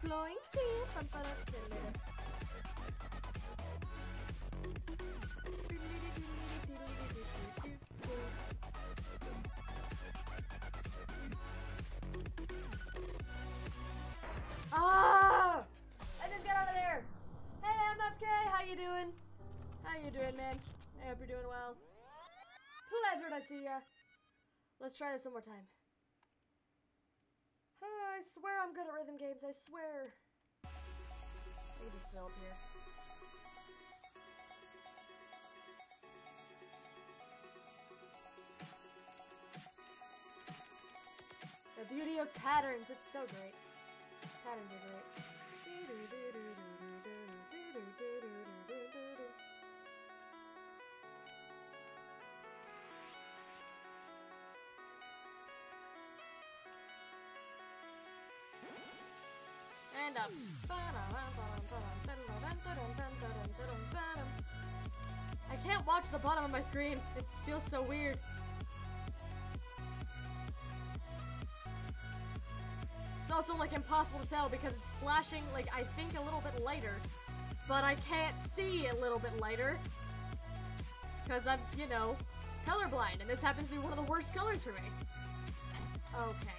Da, da, da. Ah! I just got out of there. Hey MFK, how you doing? How you doing, man? I hope you're doing well. Pleasure to see ya. Let's try this one more time. I swear I'm good at rhythm games. I swear. Me just up here. The beauty of patterns. It's so great. Patterns are great. And up. I can't watch the bottom of my screen. It feels so weird. It's also like impossible to tell because it's flashing like I think a little bit lighter, but I can't see a little bit lighter because I'm, you know, colorblind, and this happens to be one of the worst colors for me. Okay.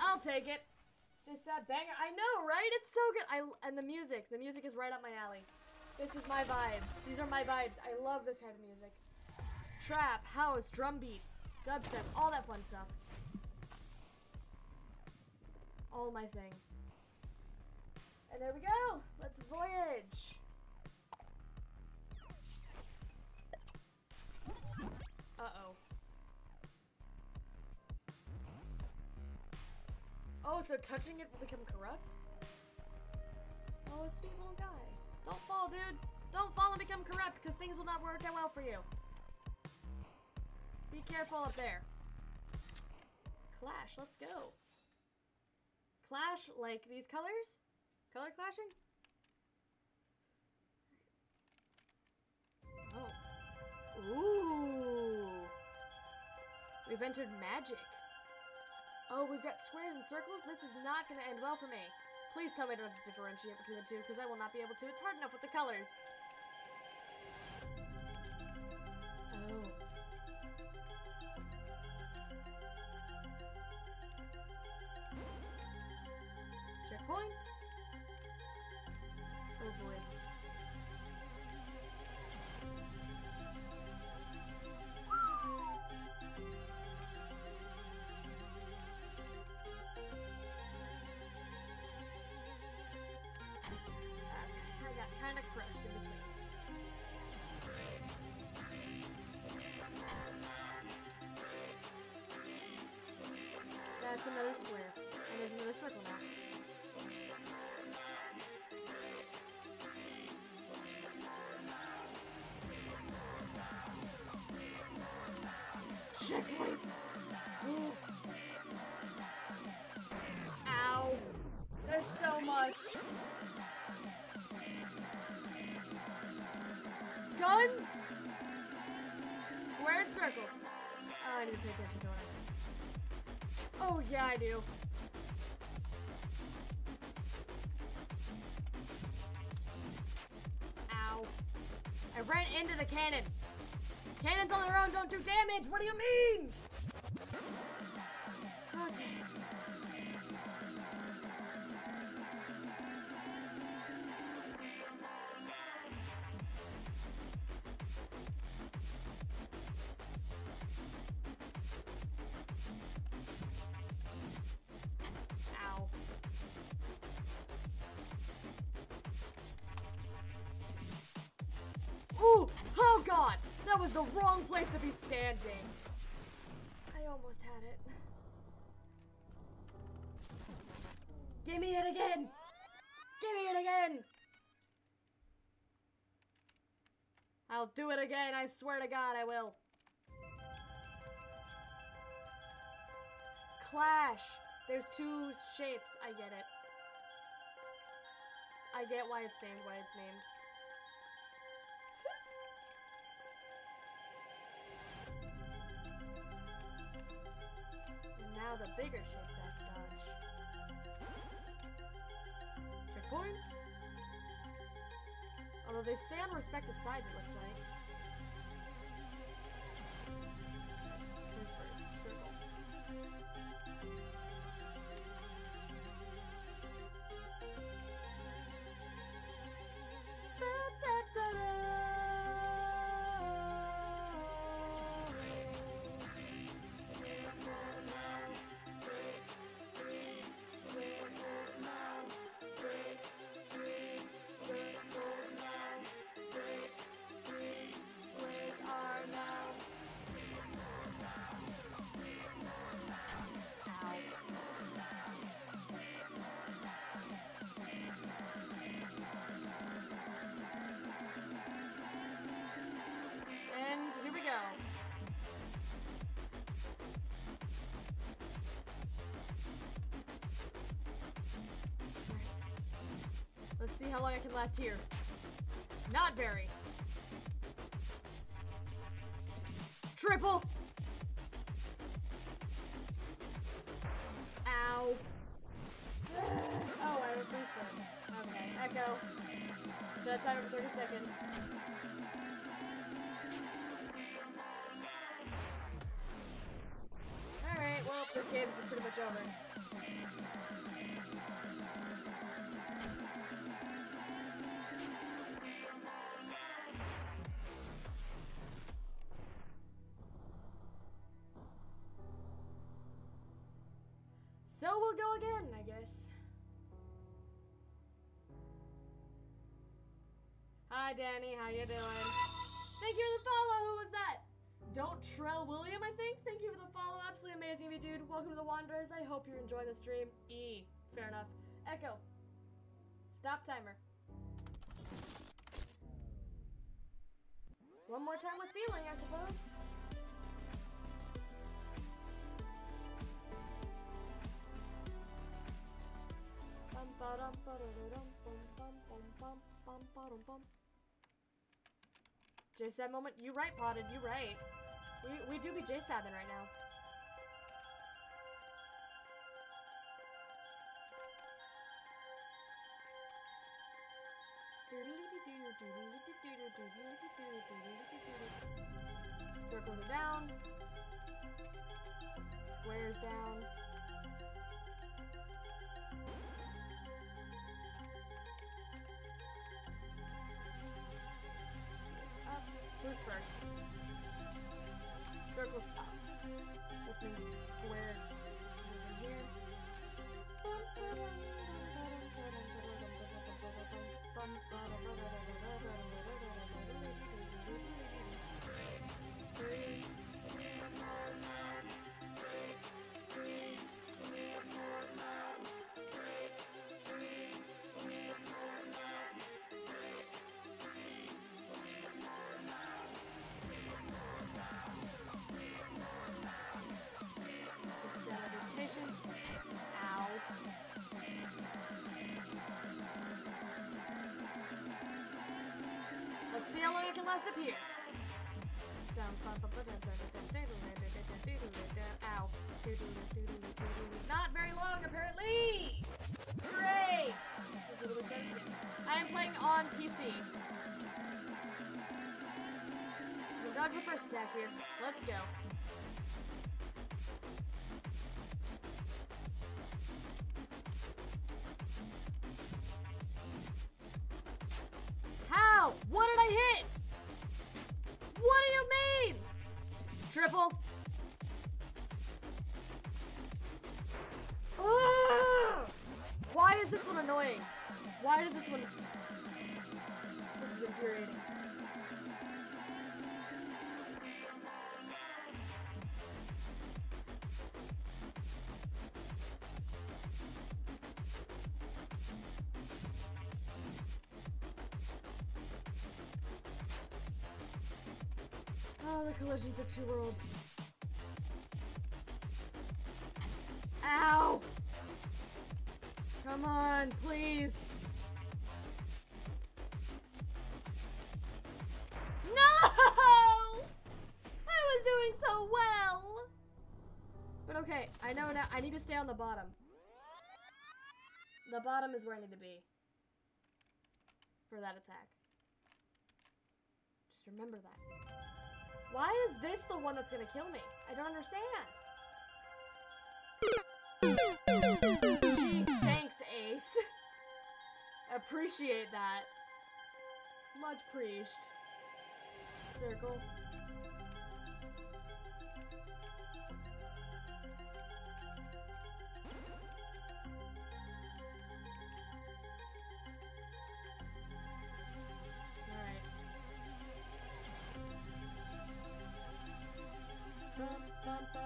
I'll take it. Just that banger. I know, right? It's so good. I and the music. The music is right up my alley. This is my vibes. These are my vibes. I love this kind of music. Trap, house, drum beat, dubstep, all that fun stuff. All my thing. And there we go. Let's voyage. Uh-oh. Oh, so touching it will become corrupt? Oh, sweet little guy. Don't fall, dude. Don't fall and become corrupt, because things will not work out well for you. Be careful up there. Clash, let's go. Clash like these colors? Color clashing? Oh. Ooh. We've entered magic. Oh, we've got squares and circles? This is not going to end well for me. Please tell me I don't have to differentiate between the two, because I will not be able to. It's hard enough with the colors. Checkpoint. Oh boy. That's another square. And there's another circle now. Yeah, I do. Ow. I ran into the cannon. Cannons on their own don't do damage. What do you mean? Do it again, I swear to god I will. Clash! There's two shapes, I get it. I get why it's named why it's named. And now the bigger shapes have to dodge. Checkpoint. Although they stay on respective sides, it looks like. See how long I can last here. Not very. Triple. Ow. oh, I was one. Okay, echo. Set timer for 30 seconds. Alright, well, this game is just pretty much over. We'll go again, I guess. Hi, Danny. How you doing? Thank you for the follow. Who was that? Don't Trell William, I think. Thank you for the follow. Absolutely amazing of you, dude. Welcome to the Wanderers. I hope you're enjoying the stream. E. Fair enough. Echo. Stop timer. One more time with feeling, I suppose. JSAB moment. You right, Potted. You right. We, we do be JSABing right now. Circles are down. Squares down. Who's first? Circles up. Which means square. Three. Da- da- Ow. Not very long, apparently. Great. I am playing on PC. We'll dodge the first attack here. Let's go. The collisions of two worlds. Ow! Come on, please. No! I was doing so well. But okay, I know now. I need to stay on the bottom. The bottom is where I need to be. For that attack. Why is this the one that's gonna kill me? I don't understand. Gee, thanks, Ace. Appreciate that. Much preached. Circle.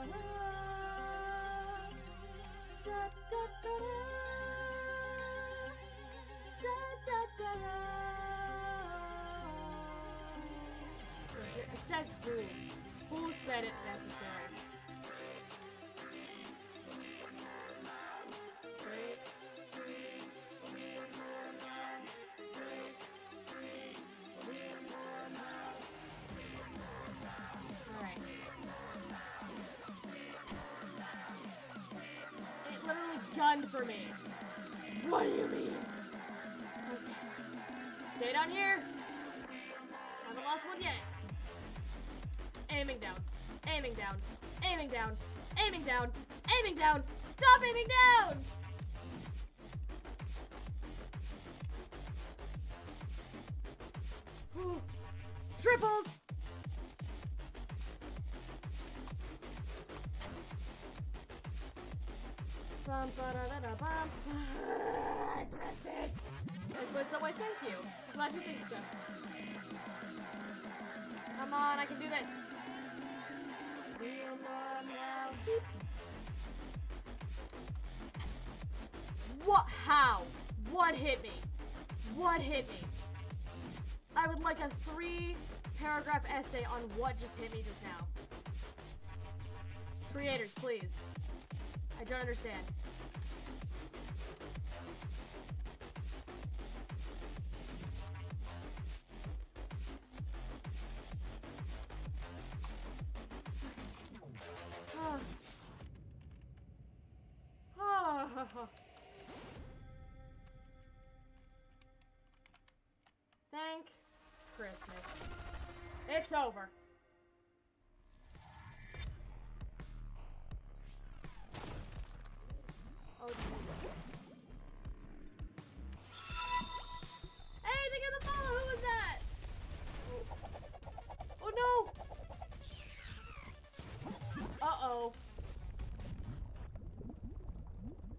It, says who. Who said it necessary? End for me. What do you mean? Okay. Stay down here. Haven't lost one yet. Aiming down. Aiming down. Aiming down. Aiming down. Aiming down. Stop aiming down! What just hit me just now. Creators, please. I don't understand. Ah. Ah. Thank Christmas. It's over.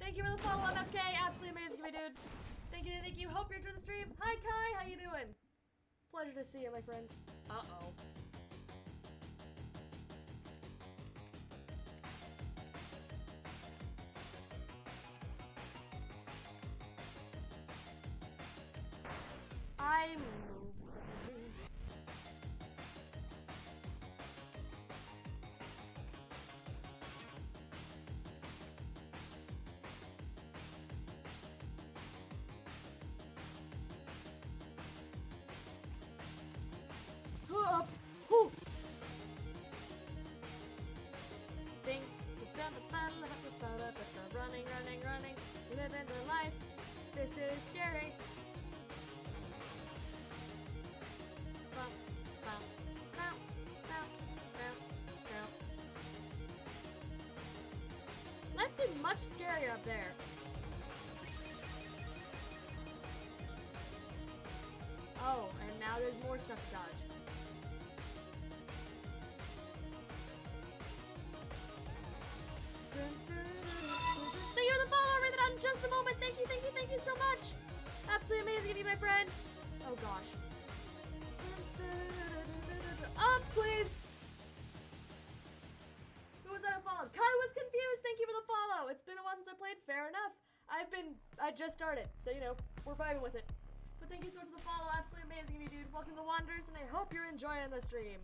Thank you for the follow, MFK. Absolutely amazing, dude. Thank you, thank you. Hope you're enjoying the stream. Hi, Kai. How you doing? Pleasure to see you, my friend. Uh-oh. Running, running, running. Living the life. This is scary. Bump, bump, bow, bow, bow, bow. Life seemed much scarier up there. Oh, and now there's more stuff to. Just started, so you know, we're vibing with it. But thank you so much for the follow. Absolutely amazing of you, dude. Welcome to Wanderers, and I hope you're enjoying the stream.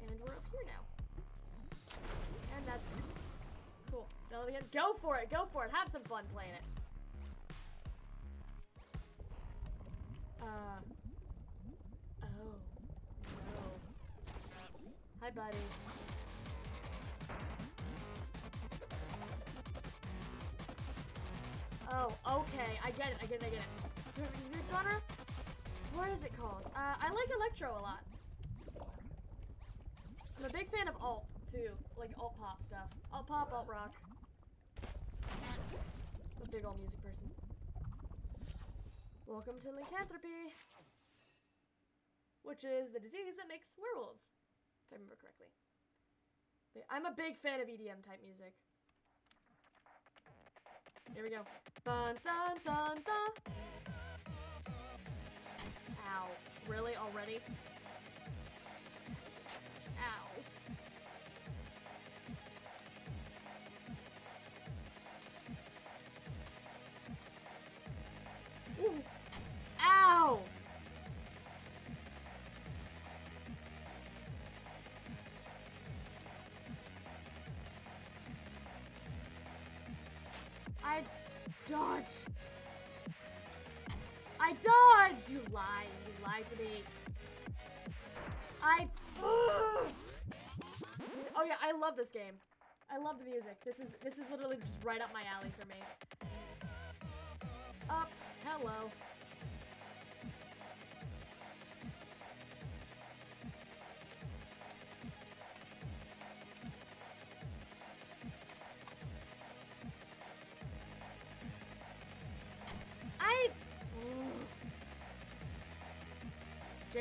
And we're up here now. And that's cool. Again, go for it, go for it. Have some fun playing it. Uh. Oh. No. Hi, buddy. Oh, okay. I get it. I get it. I get it. Gunner? What is it called? Uh, I like Electro a lot. I'm a big fan of alt too, like alt pop stuff. Alt pop, alt rock. I'm a big old music person. Welcome to lycanthropy, which is the disease that makes werewolves, if I remember correctly. I'm a big fan of EDM type music. Here we go. Dun dun dun dun. Ow. Really? Already? Lied. You lied to me. I. Oh yeah, I love this game. I love the music. This is this is literally just right up my alley for me. Up, hello.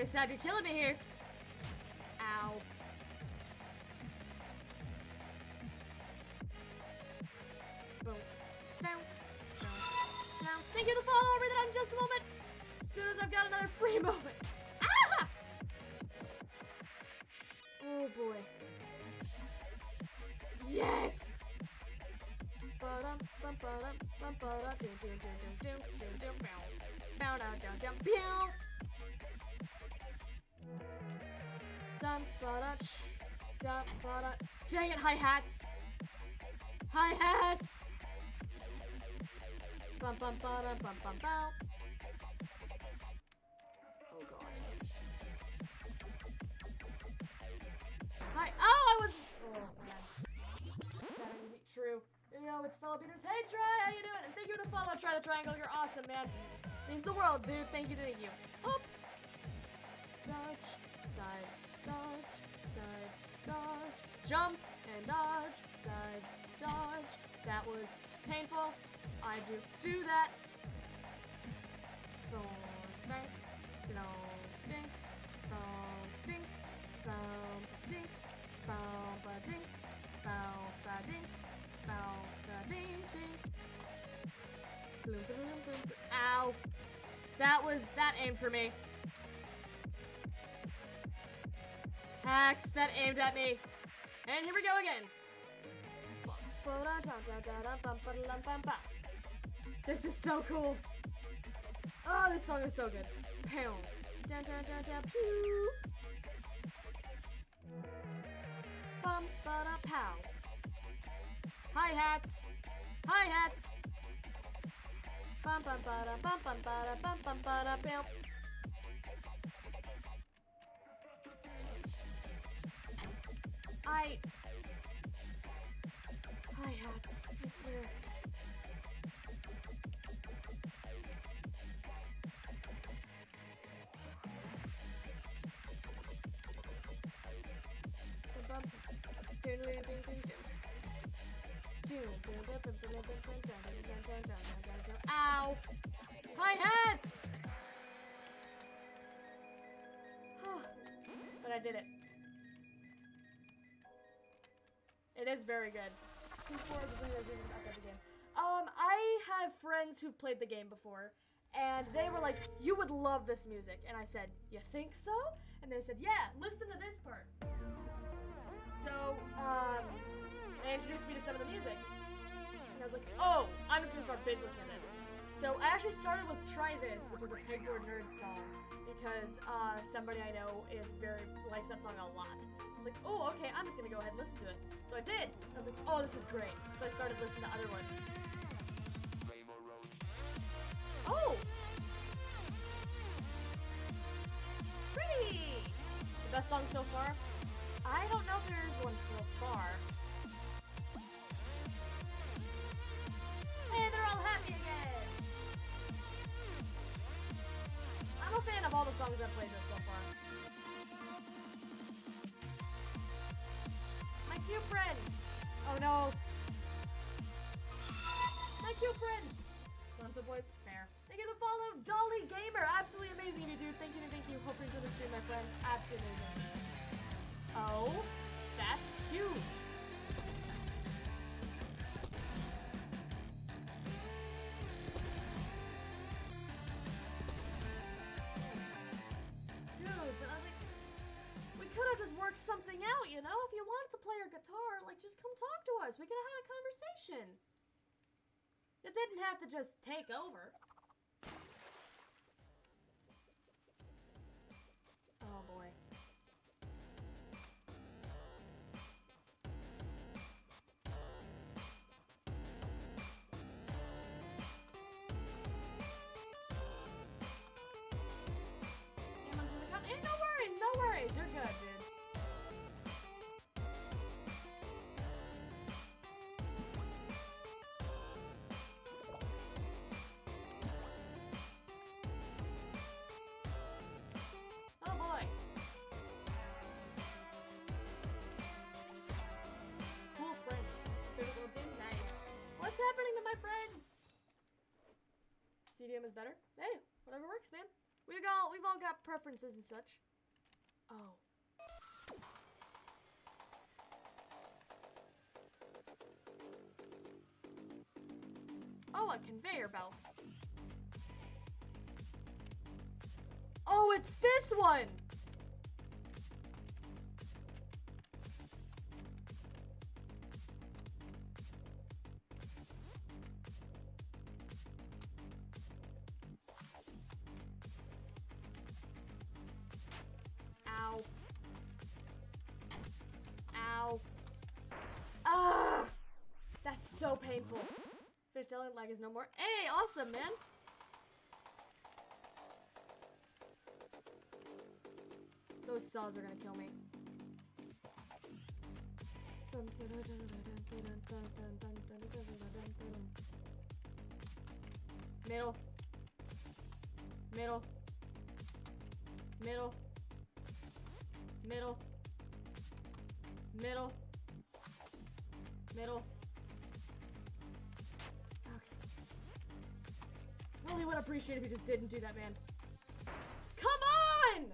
Okay, Snap, you're killing me here. Hi-hats! Hi-hats! Bum, bum, ba-dum, bum, bum, bow. Oh god. Hi. Oh, I was. Oh man. That isn't true. Yo, it's Filipinos. Hey, Try, how you doing? And thank you for the follow. Try the triangle. You're awesome, man. Means the world, dude. Thank you, thank you. Up. Dodge, side, dodge, side, dodge, jump and dodge, side, dodge. That was painful. I do do that. Don't think, don't think, don't think, don't think, don't think, don't think, don't think. Bloom, bloom, bloom, bloom. Ow. That was, that aimed for me. Hacks, that aimed at me. And here we go again. This is so cool. Oh, this song is so good. Bum, pow. Hi hats. Hi hats. Bum, bum, ba, da, bum, bum, ba, da, bum, bum, ba, da, bam. I. Hi hats. I swear. Ow! Very good. Um, I have friends who've played the game before, and they were like, "You would love this music," and I said, "You think so?" And they said, "Yeah, listen to this part." So, um, they introduced me to some of the music, and I was like, "Oh, I'm just gonna start binge listening to this." So I actually started with "Try This," which is a Pegboard Nerd song, because uh, somebody I know is very likes that song a lot. I was like, "Oh, okay, I'm just gonna go ahead and listen to it." So I did. I was like, "Oh, this is great." So I started listening to other ones. Oh! Pretty! The best song so far? I don't know if there is one so far. Songs I've played this so far. My cute friend! Oh no! My cute friend! Lonzo Boys, fair. Thank you to follow Dolly Gamer. Absolutely amazing, you dude. Thank you, and thank you. Hope you enjoy the stream, my friend. Absolutely amazing. Oh, that's huge. Guitar, like, just come talk to us. We could have had a conversation. It didn't have to just take over. Oh boy. Medium is better. Hey, whatever works, man. We've all we've all got preferences and such. Oh. Oh, a conveyor belt. Oh, it's this one! Jelly leg is no more. Hey, awesome, man! Those saws are gonna kill me. Middle. Middle. Middle. Middle. Would appreciate if you just didn't do that, man. Come on!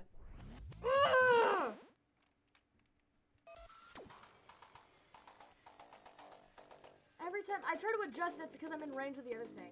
Every time I try to adjust it, it's because I'm in range of the other thing.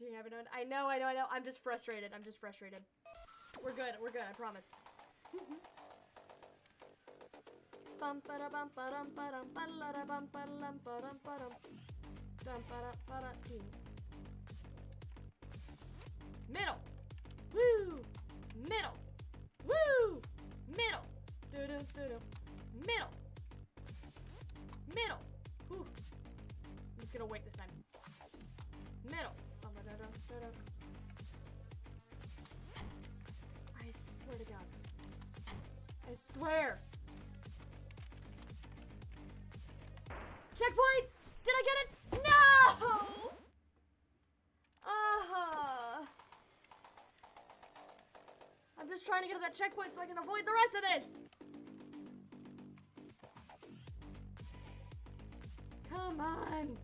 You have it on. I know, I know, I know. I'm just frustrated. I'm just frustrated. We're good. We're good. I promise. Middle. Woo. Middle. Woo. Middle. Do do do do. Middle. Middle. Whew. I'm just gonna wait this time. Dum. I swear to God. I swear. Checkpoint! Did I get it? No! Uh-huh. I'm just trying to get to that checkpoint so I can avoid the rest of this. Come on.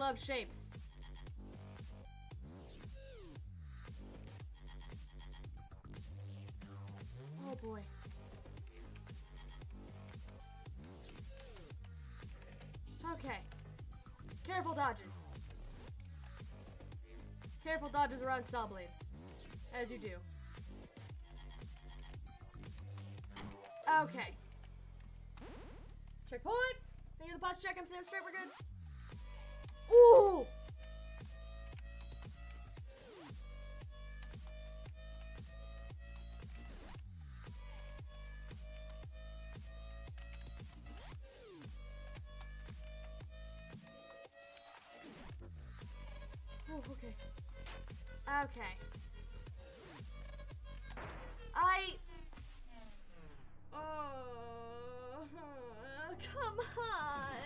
Love shapes. Oh boy. Okay. Careful dodges. Careful dodges around saw blades. As you do. Okay. Checkpoint! Thank you for the pause check. I'm staying straight. We're good. Oh, okay. Okay. I. Oh, come on.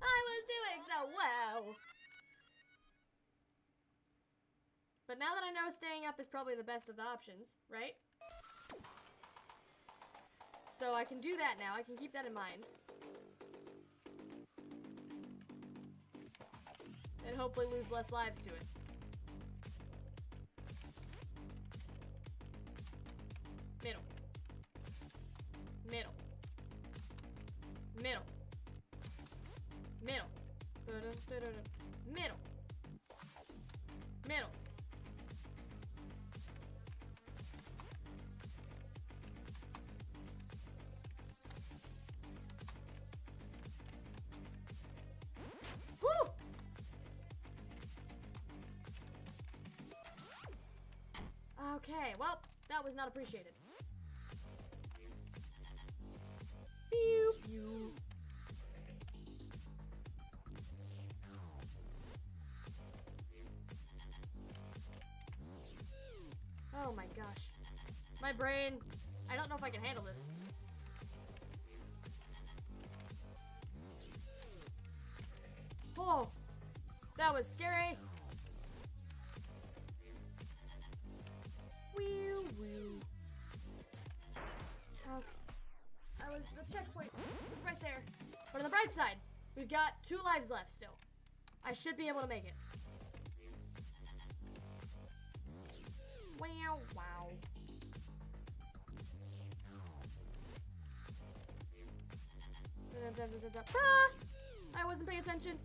I was doing so well. But now that I know staying up is probably the best of the options, right? So I can do that now. I can keep that in mind. Hopefully lose less lives to it. Okay, well, that was not appreciated. Was the checkpoint was right there. But on the bright side, we've got two lives left still. I should be able to make it. Wow, wow. Ah! I wasn't paying attention.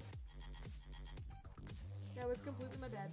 That was completely my bad.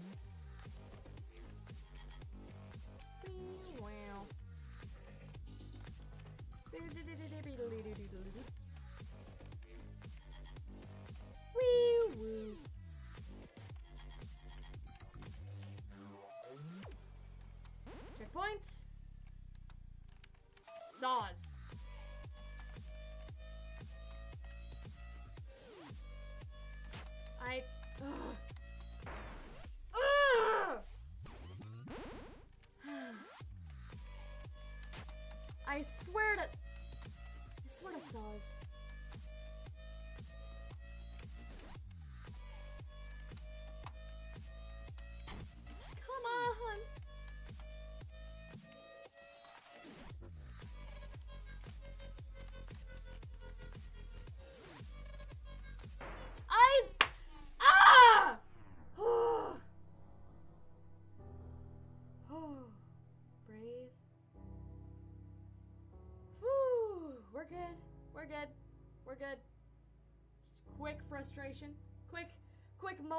Swear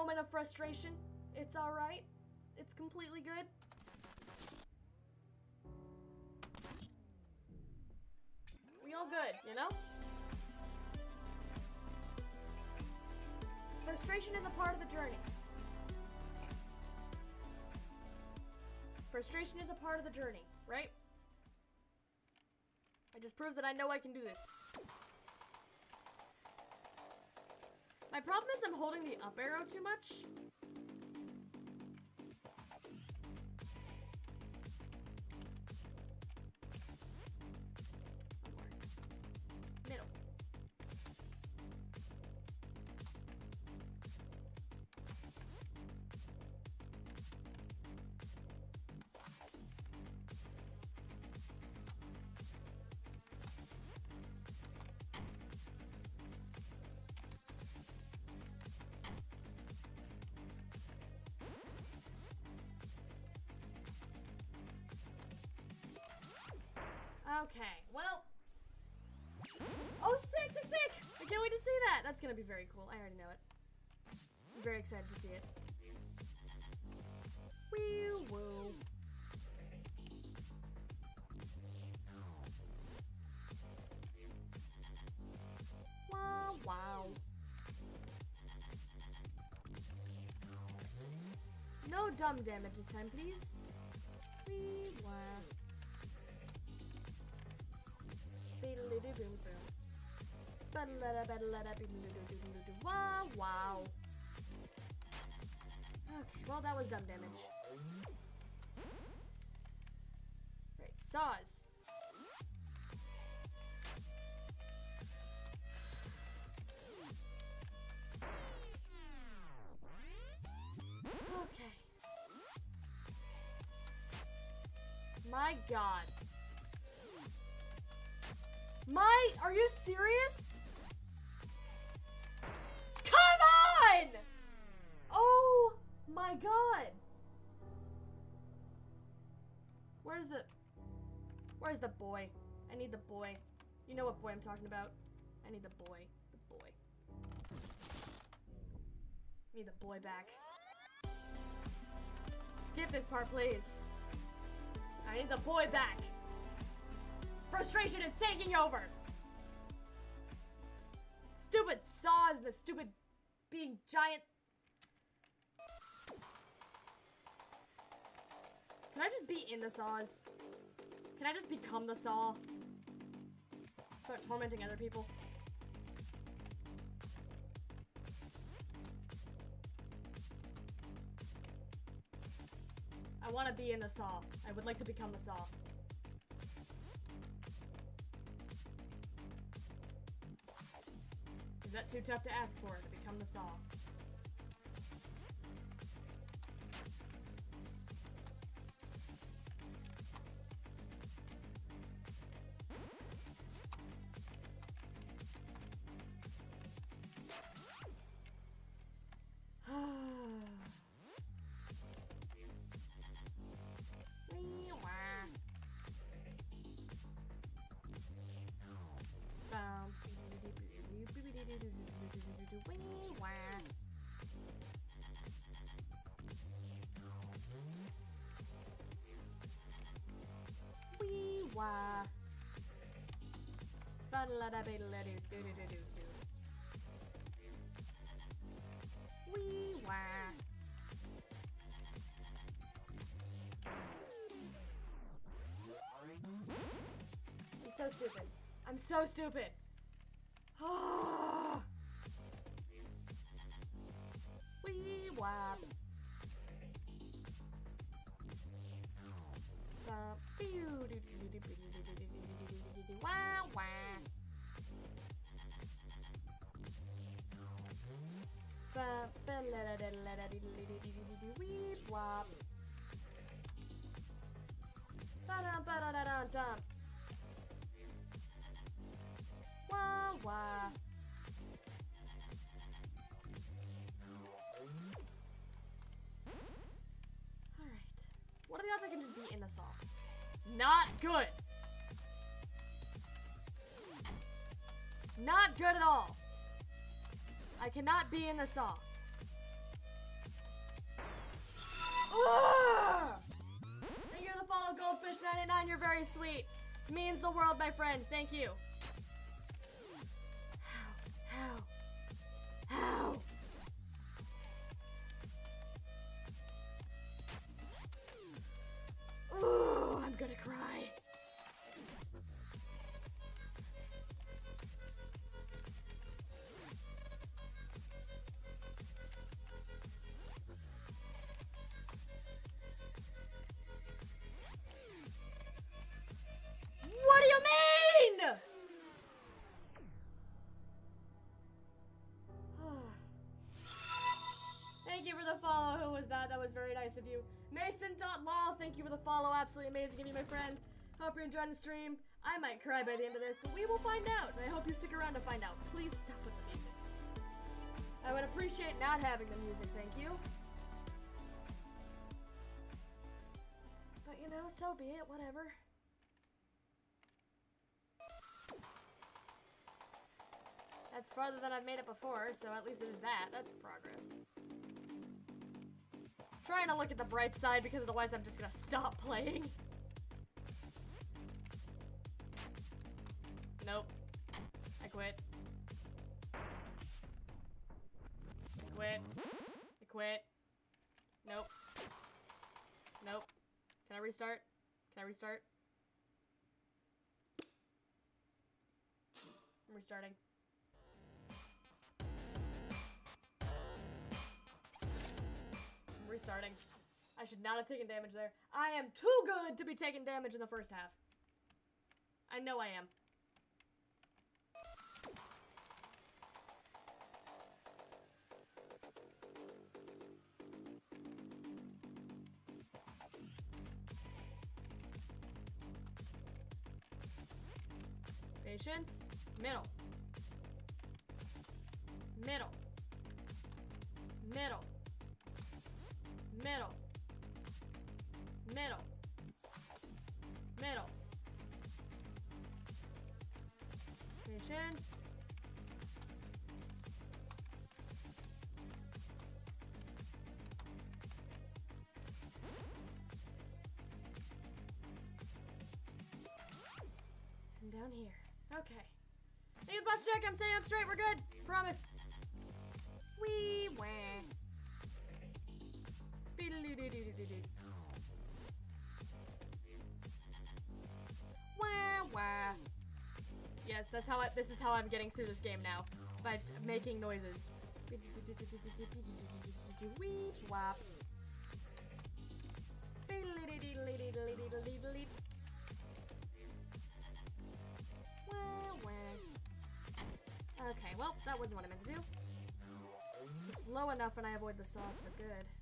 moment of frustration. It's alright. It's completely good. We all good, you know? Frustration is a part of the journey. Frustration is a part of the journey, right? It just proves that I know I can do this. I'm holding the up arrow too much. Dumb damage this time, please. Wow, wow. Okay, well that was dumb damage. Right, saws. My god. My, are you serious? Come on! Oh my god. Where's the, where's the boy? I need the boy. You know what boy I'm talking about. I need the boy. The boy. Need the boy back. Skip this part, please. I need the boy back. Frustration is taking over. Stupid saws, and the stupid being giant. Can I just be in the saws? Can I just become the saw? Start tormenting other people. I want to be in the saw. I would like to become the saw. Is that too tough to ask for to become the saw? Do do do do do. Wee wah. I'm so stupid. I'm so stupid. In the saw? Not good. Not good at all. I cannot be in the saw. Ugh! Thank you for the follow, Goldfish99. You're very sweet. Means the world, my friend. Thank you. The follow. Who was that? That was very nice of you. Mason.law, thank you for the follow. Absolutely amazing of you, my friend. Hope you're enjoying the stream. I might cry by the end of this, but we will find out. And I hope you stick around to find out. Please stop with the music. I would appreciate not having the music, thank you. But you know, so be it, whatever. That's farther than I've made it before, so at least there's that. That's progress. Trying to look at the bright side because otherwise I'm just gonna stop playing. Nope. I quit. I quit. I quit. Nope. Nope. Can I restart? Can I restart? I'm restarting. Restarting. I should not have taken damage there. I am too good to be taking damage in the first half. I know I am. Patience. Middle. Middle. Middle. Middle. Middle. Middle. Patience. And down here. Okay. Hey, box check. I'm staying up straight. We're good. Promise. Wah, wah. Yes, that's how I, this is how I'm getting through this game now. By making noises. Weep wop. Okay, well, that wasn't what I meant to do. It's low enough and I avoid the sauce for good.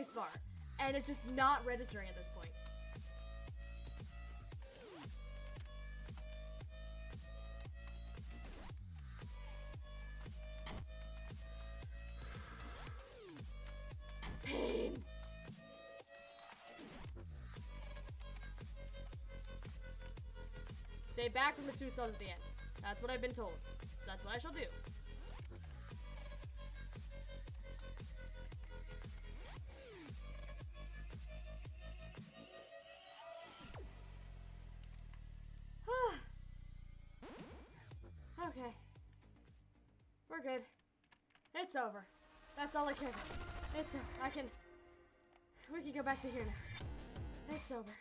Spacebar and it's just not registering at this point. Pain. Stay back from the two cells at the end. That's what I've been told. So that's what I shall do. It's over. That's all I care about. It's I can we can go back to here now. It's over.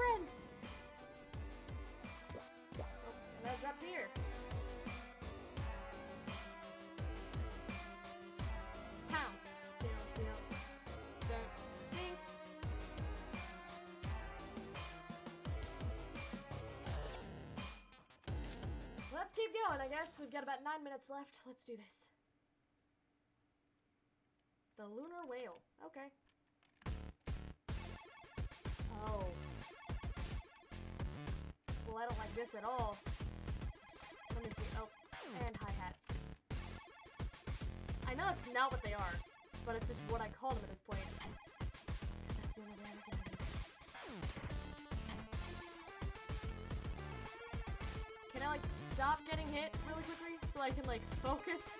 Friend! Oh, that's up here. Pow. Down, down. Down. Ding. Let's keep going, I guess. We've got about nine minutes left. Let's do this. The lunar whale. Don't like this at all. Let me see. Oh, and hi-hats. I know it's not what they are, but it's just what I call them at this point. 'Cause that's the only way I. Can I, like, stop getting hit really quickly so I can, like, focus?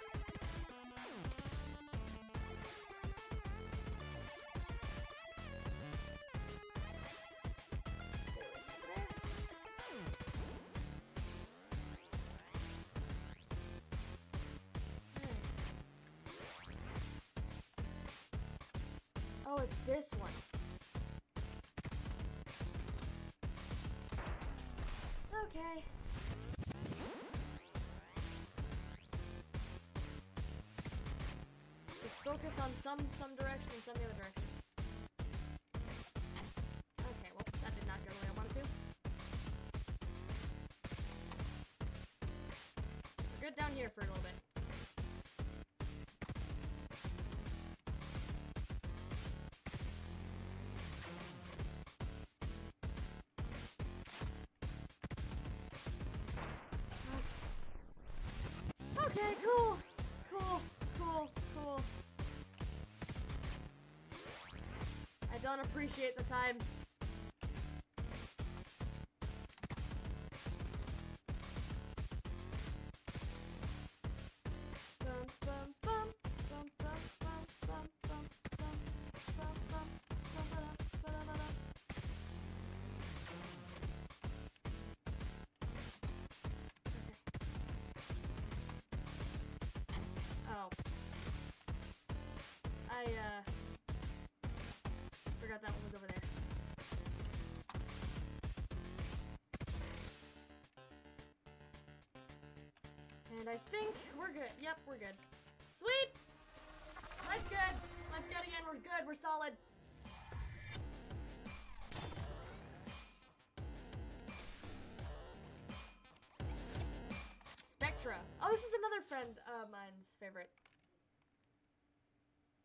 Focus on some some direction and some the other direction. Okay, well, that did not go the way I wanted to. We're good down here for a little bit. Okay, cool. Cool, cool, cool. Don't appreciate the time. Oh, this is another friend of mine's favorite.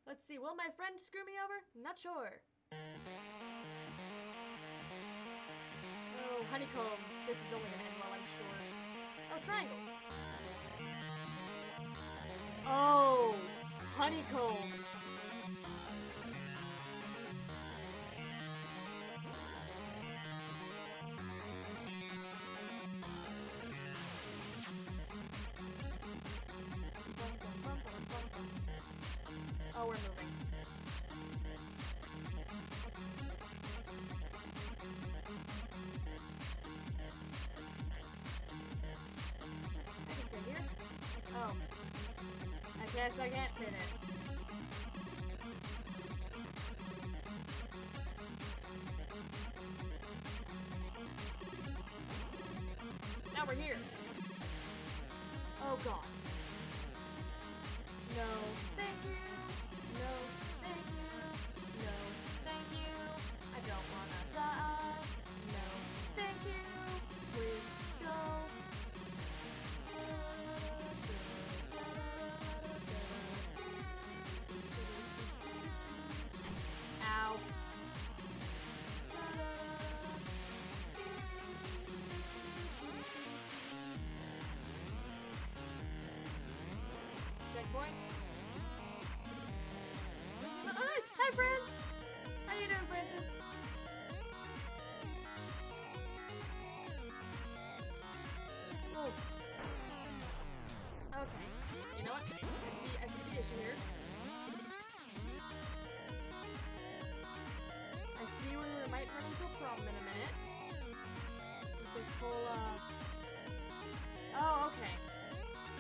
Let's see. Will my friend screw me over? Not sure. Oh, honeycombs. This is only gonna end well, I'm sure. Oh, triangles. Oh, honeycombs. Here. Oh god. No, thank you. No, here. I see we might run into a problem in a minute. With this whole, uh... Oh, okay.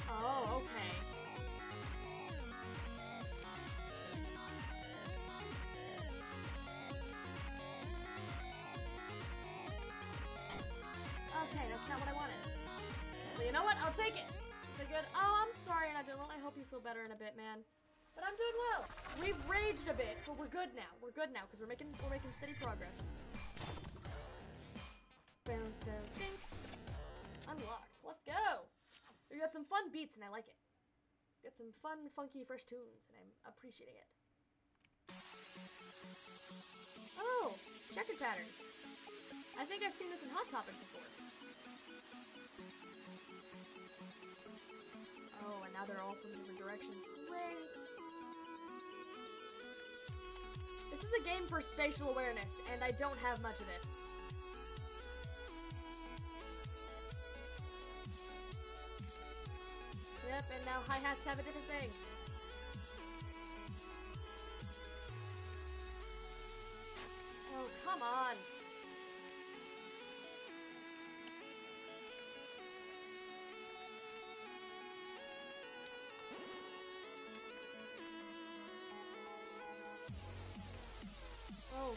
Oh, okay. Okay, that's not what I wanted. But you know what? I'll take it. They're good. Oh, I'm doing well. We've raged a bit, but we're good now. We're good now because we're making we're making steady progress. Unlocked. Let's go. We got some fun beats, and I like it. Got some fun, funky, fresh tunes, and I'm appreciating it. Oh, checkered patterns. I think I've seen this in Hot Topic before. Oh, and now they're all from different directions. Great. This is a game for spatial awareness, and I don't have much of it.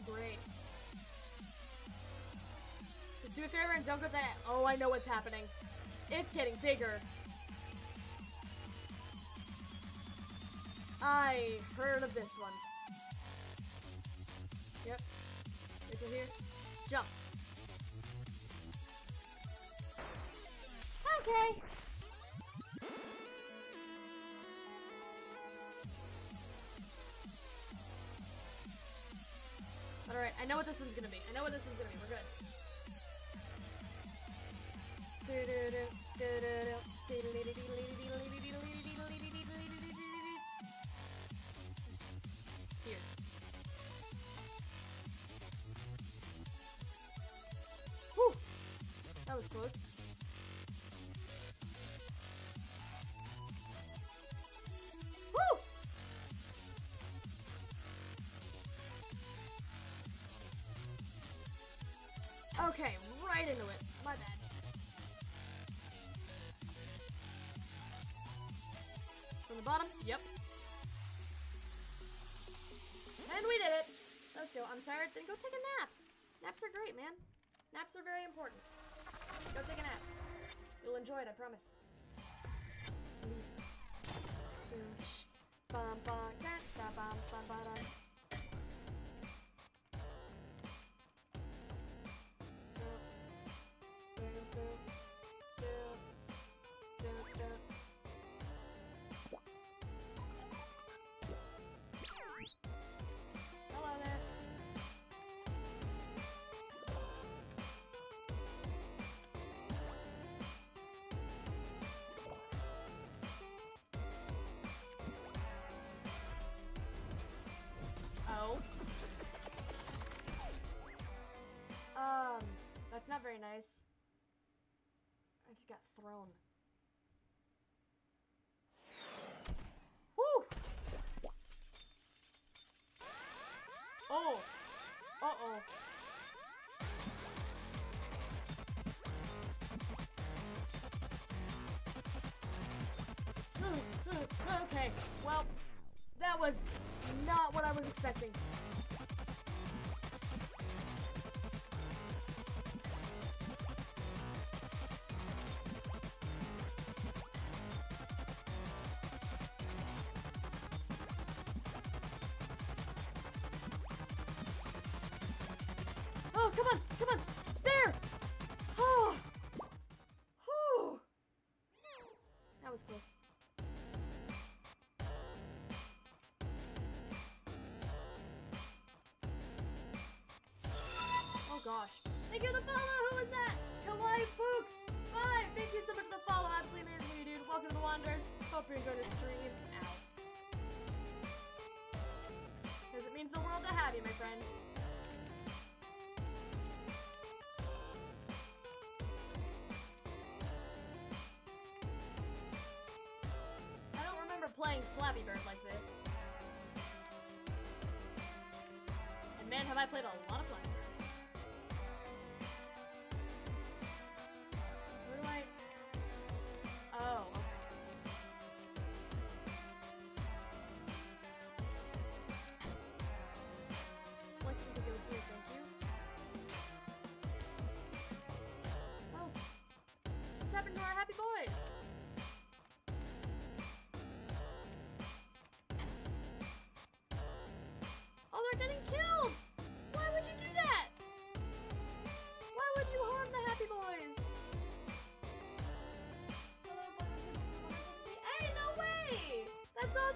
Great. Just do a favor and don't go that. Oh, I know what's happening. It's getting bigger. I heard of this one. Yep. Wait till here. Jump. Okay. Oh, this is. We're good. Okay, right into it. My bad. From the bottom? Yep. And we did it! Let's go. I'm tired. Then go take a nap. Naps are great, man. Naps are very important. Go take a nap. You'll enjoy it, I promise. Sleep. Bum, bum, da, da, bum, bum, ba, da. That's not very nice. I just got thrown. Woo! Oh! Uh-oh. Hmm, hmm, okay, well, that was not what I was expecting. Thank you for the follow! Who was that? Kawaii Fuchs! Five! Thank you so much for the follow. Absolutely amazing, dude. Welcome to the Wanderers. Hope you enjoy the stream. Ow. Because it means the world to have you, my friend. I don't remember playing Flappy Bird like this. And man, have I played a lot of Flappy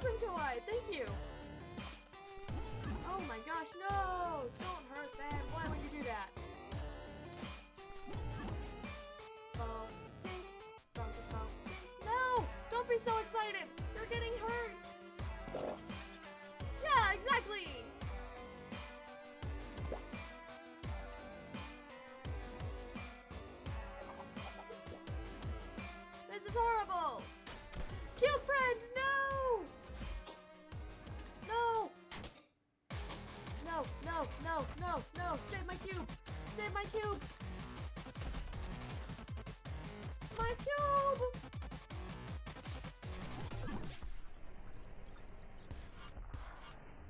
awesome, Kawaii. Thank you. Oh my gosh, Save my cube! My cube!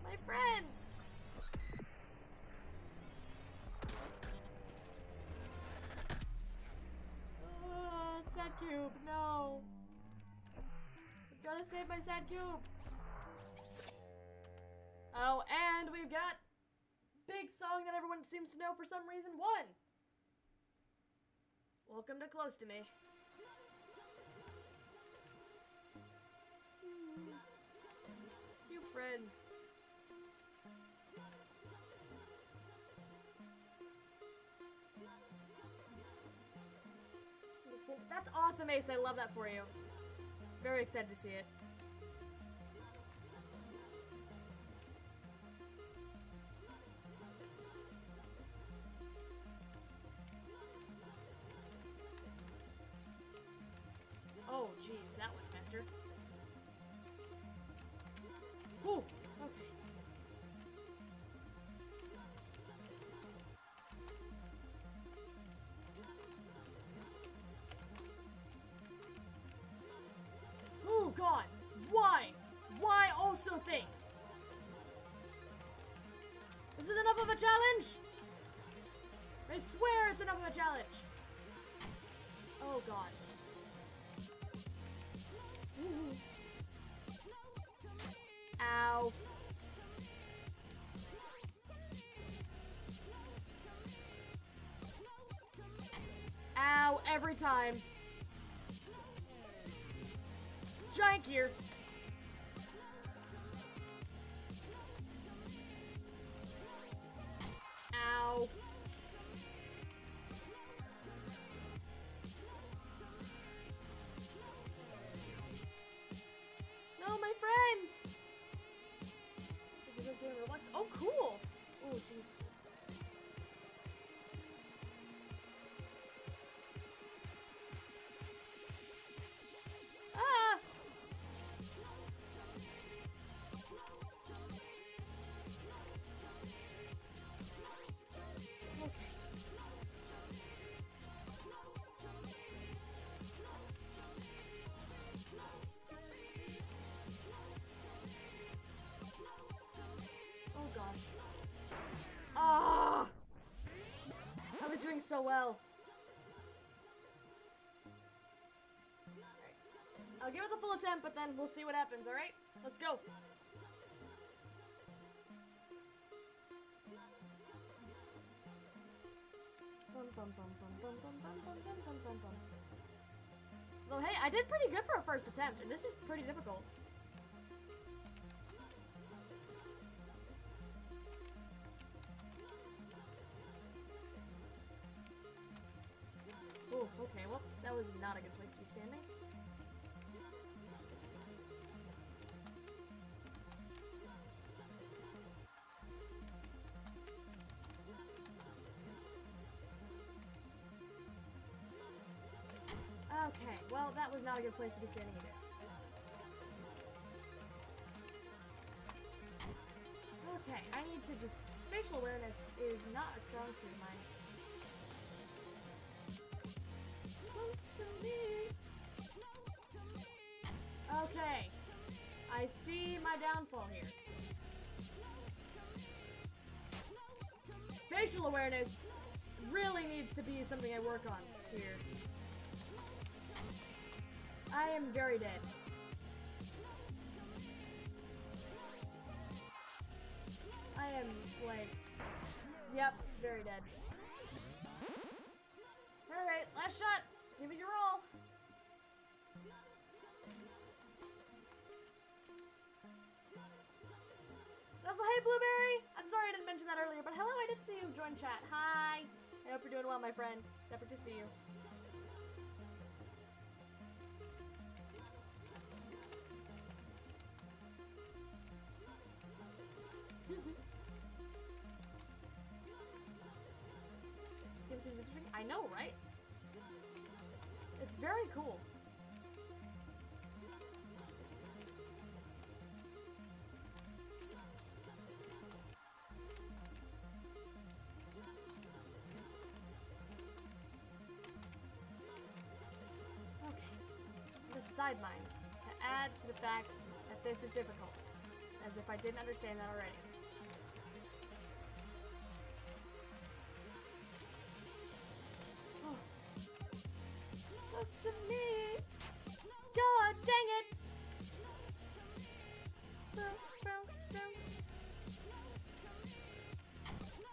My friend! Uh, sad cube, no. I've gotta save my sad cube. Oh, and we've got big song that everyone seems to know for some reason. Welcome to Close to Me. You friend. That's awesome, Ace. I love that for you. Very excited to see it. A challenge! I swear it's enough of a challenge! Oh god. Ooh. Ow. Ow, every time. Giant gear. so well. Right. I'll give it the full attempt, but then we'll see what happens, alright? Let's go. Well, hey, I did pretty good for a first attempt, and this is pretty difficult. Well, that was not a good place to be standing either. Okay, I need to just. Spatial awareness is not a strong suit of mine. Close to me. Okay, I see my downfall here. Spatial awareness really needs to be something I work on here. I am very dead. I am like, yep, very dead. Alright, last shot. Give it your all. That's a hey Blueberry! I'm sorry I didn't mention that earlier, but hello, I did see you join chat. Hi! I hope you're doing well, my friend. Separate to see you. I know, right? It's very cool. Okay. The side mine to add to the fact that this is difficult, as if I didn't understand that already. Close to me. God dang it.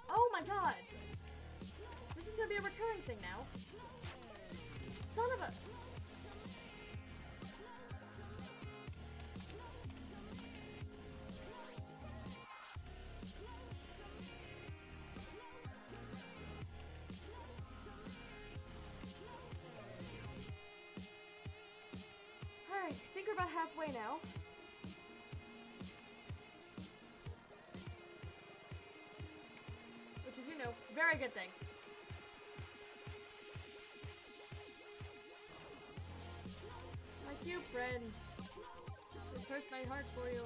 Oh my god. This is gonna be a recurring thing now. Son of a. about halfway now. Which is, you know, very good thing. My cute friend. This hurts my heart for you.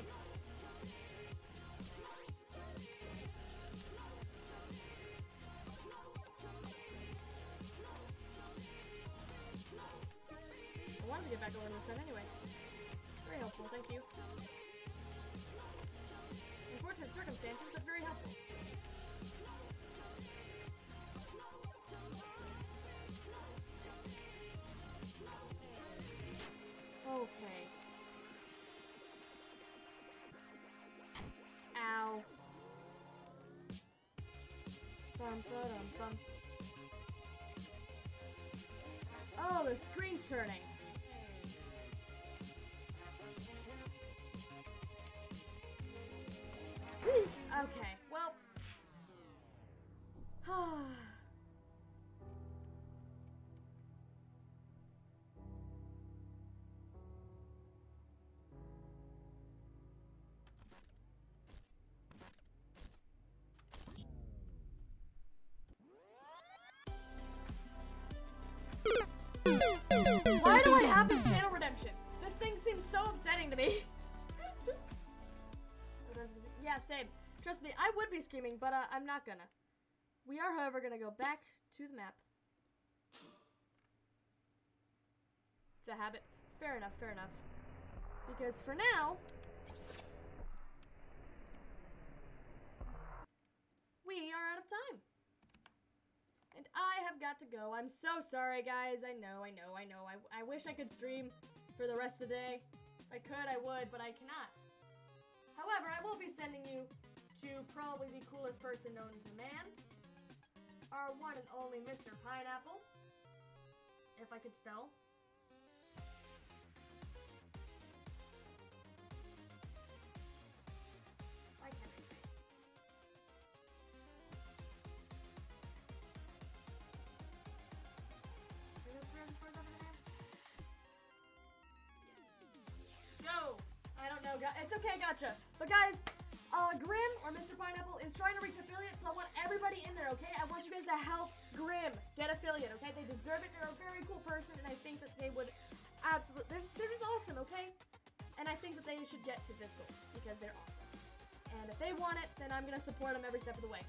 I wanted to get back over to the sun anyway. circumstances, but very helpful. Okay. Ow. Bum, bum. Oh, the screen's turning. Why do I have this channel redemption? This thing seems so upsetting to me. yeah, same. Trust me, I would be screaming, but uh, I'm not gonna. We are, however, gonna go back to the map. It's a habit. Fair enough, fair enough. Because for now, we are out of time. And I have got to go. I'm so sorry, guys. I know, I know, I know. I, I wish I could stream for the rest of the day. If I could, I would, but I cannot. However, I will be sending you to probably the coolest person known to man. Our one and only Mr. Pineapple. If I could spell. It's okay, gotcha. But guys, uh, Grim or Mr. Pineapple is trying to reach affiliate, so I want everybody in there, okay? I want you guys to help Grim get affiliate, okay? They deserve it. They're a very cool person, and I think that they would absolutely. They're, they're just awesome, okay? And I think that they should get to this goal because they're awesome. And if they want it, then I'm gonna support them every step of the way.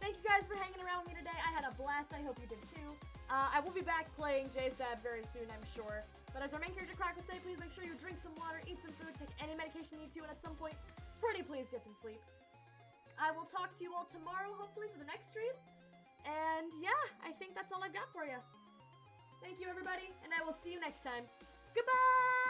Thank you guys for hanging around with me today. I had a blast. I hope you did too. Uh, I will be back playing JSAB very soon, I'm sure. But as our main character Crack would say, please make sure you drink some water, eat some food, take any medication you need to, and at some point, pretty please get some sleep. I will talk to you all tomorrow, hopefully, for the next stream. And yeah, I think that's all I've got for you. Thank you, everybody, and I will see you next time. Goodbye!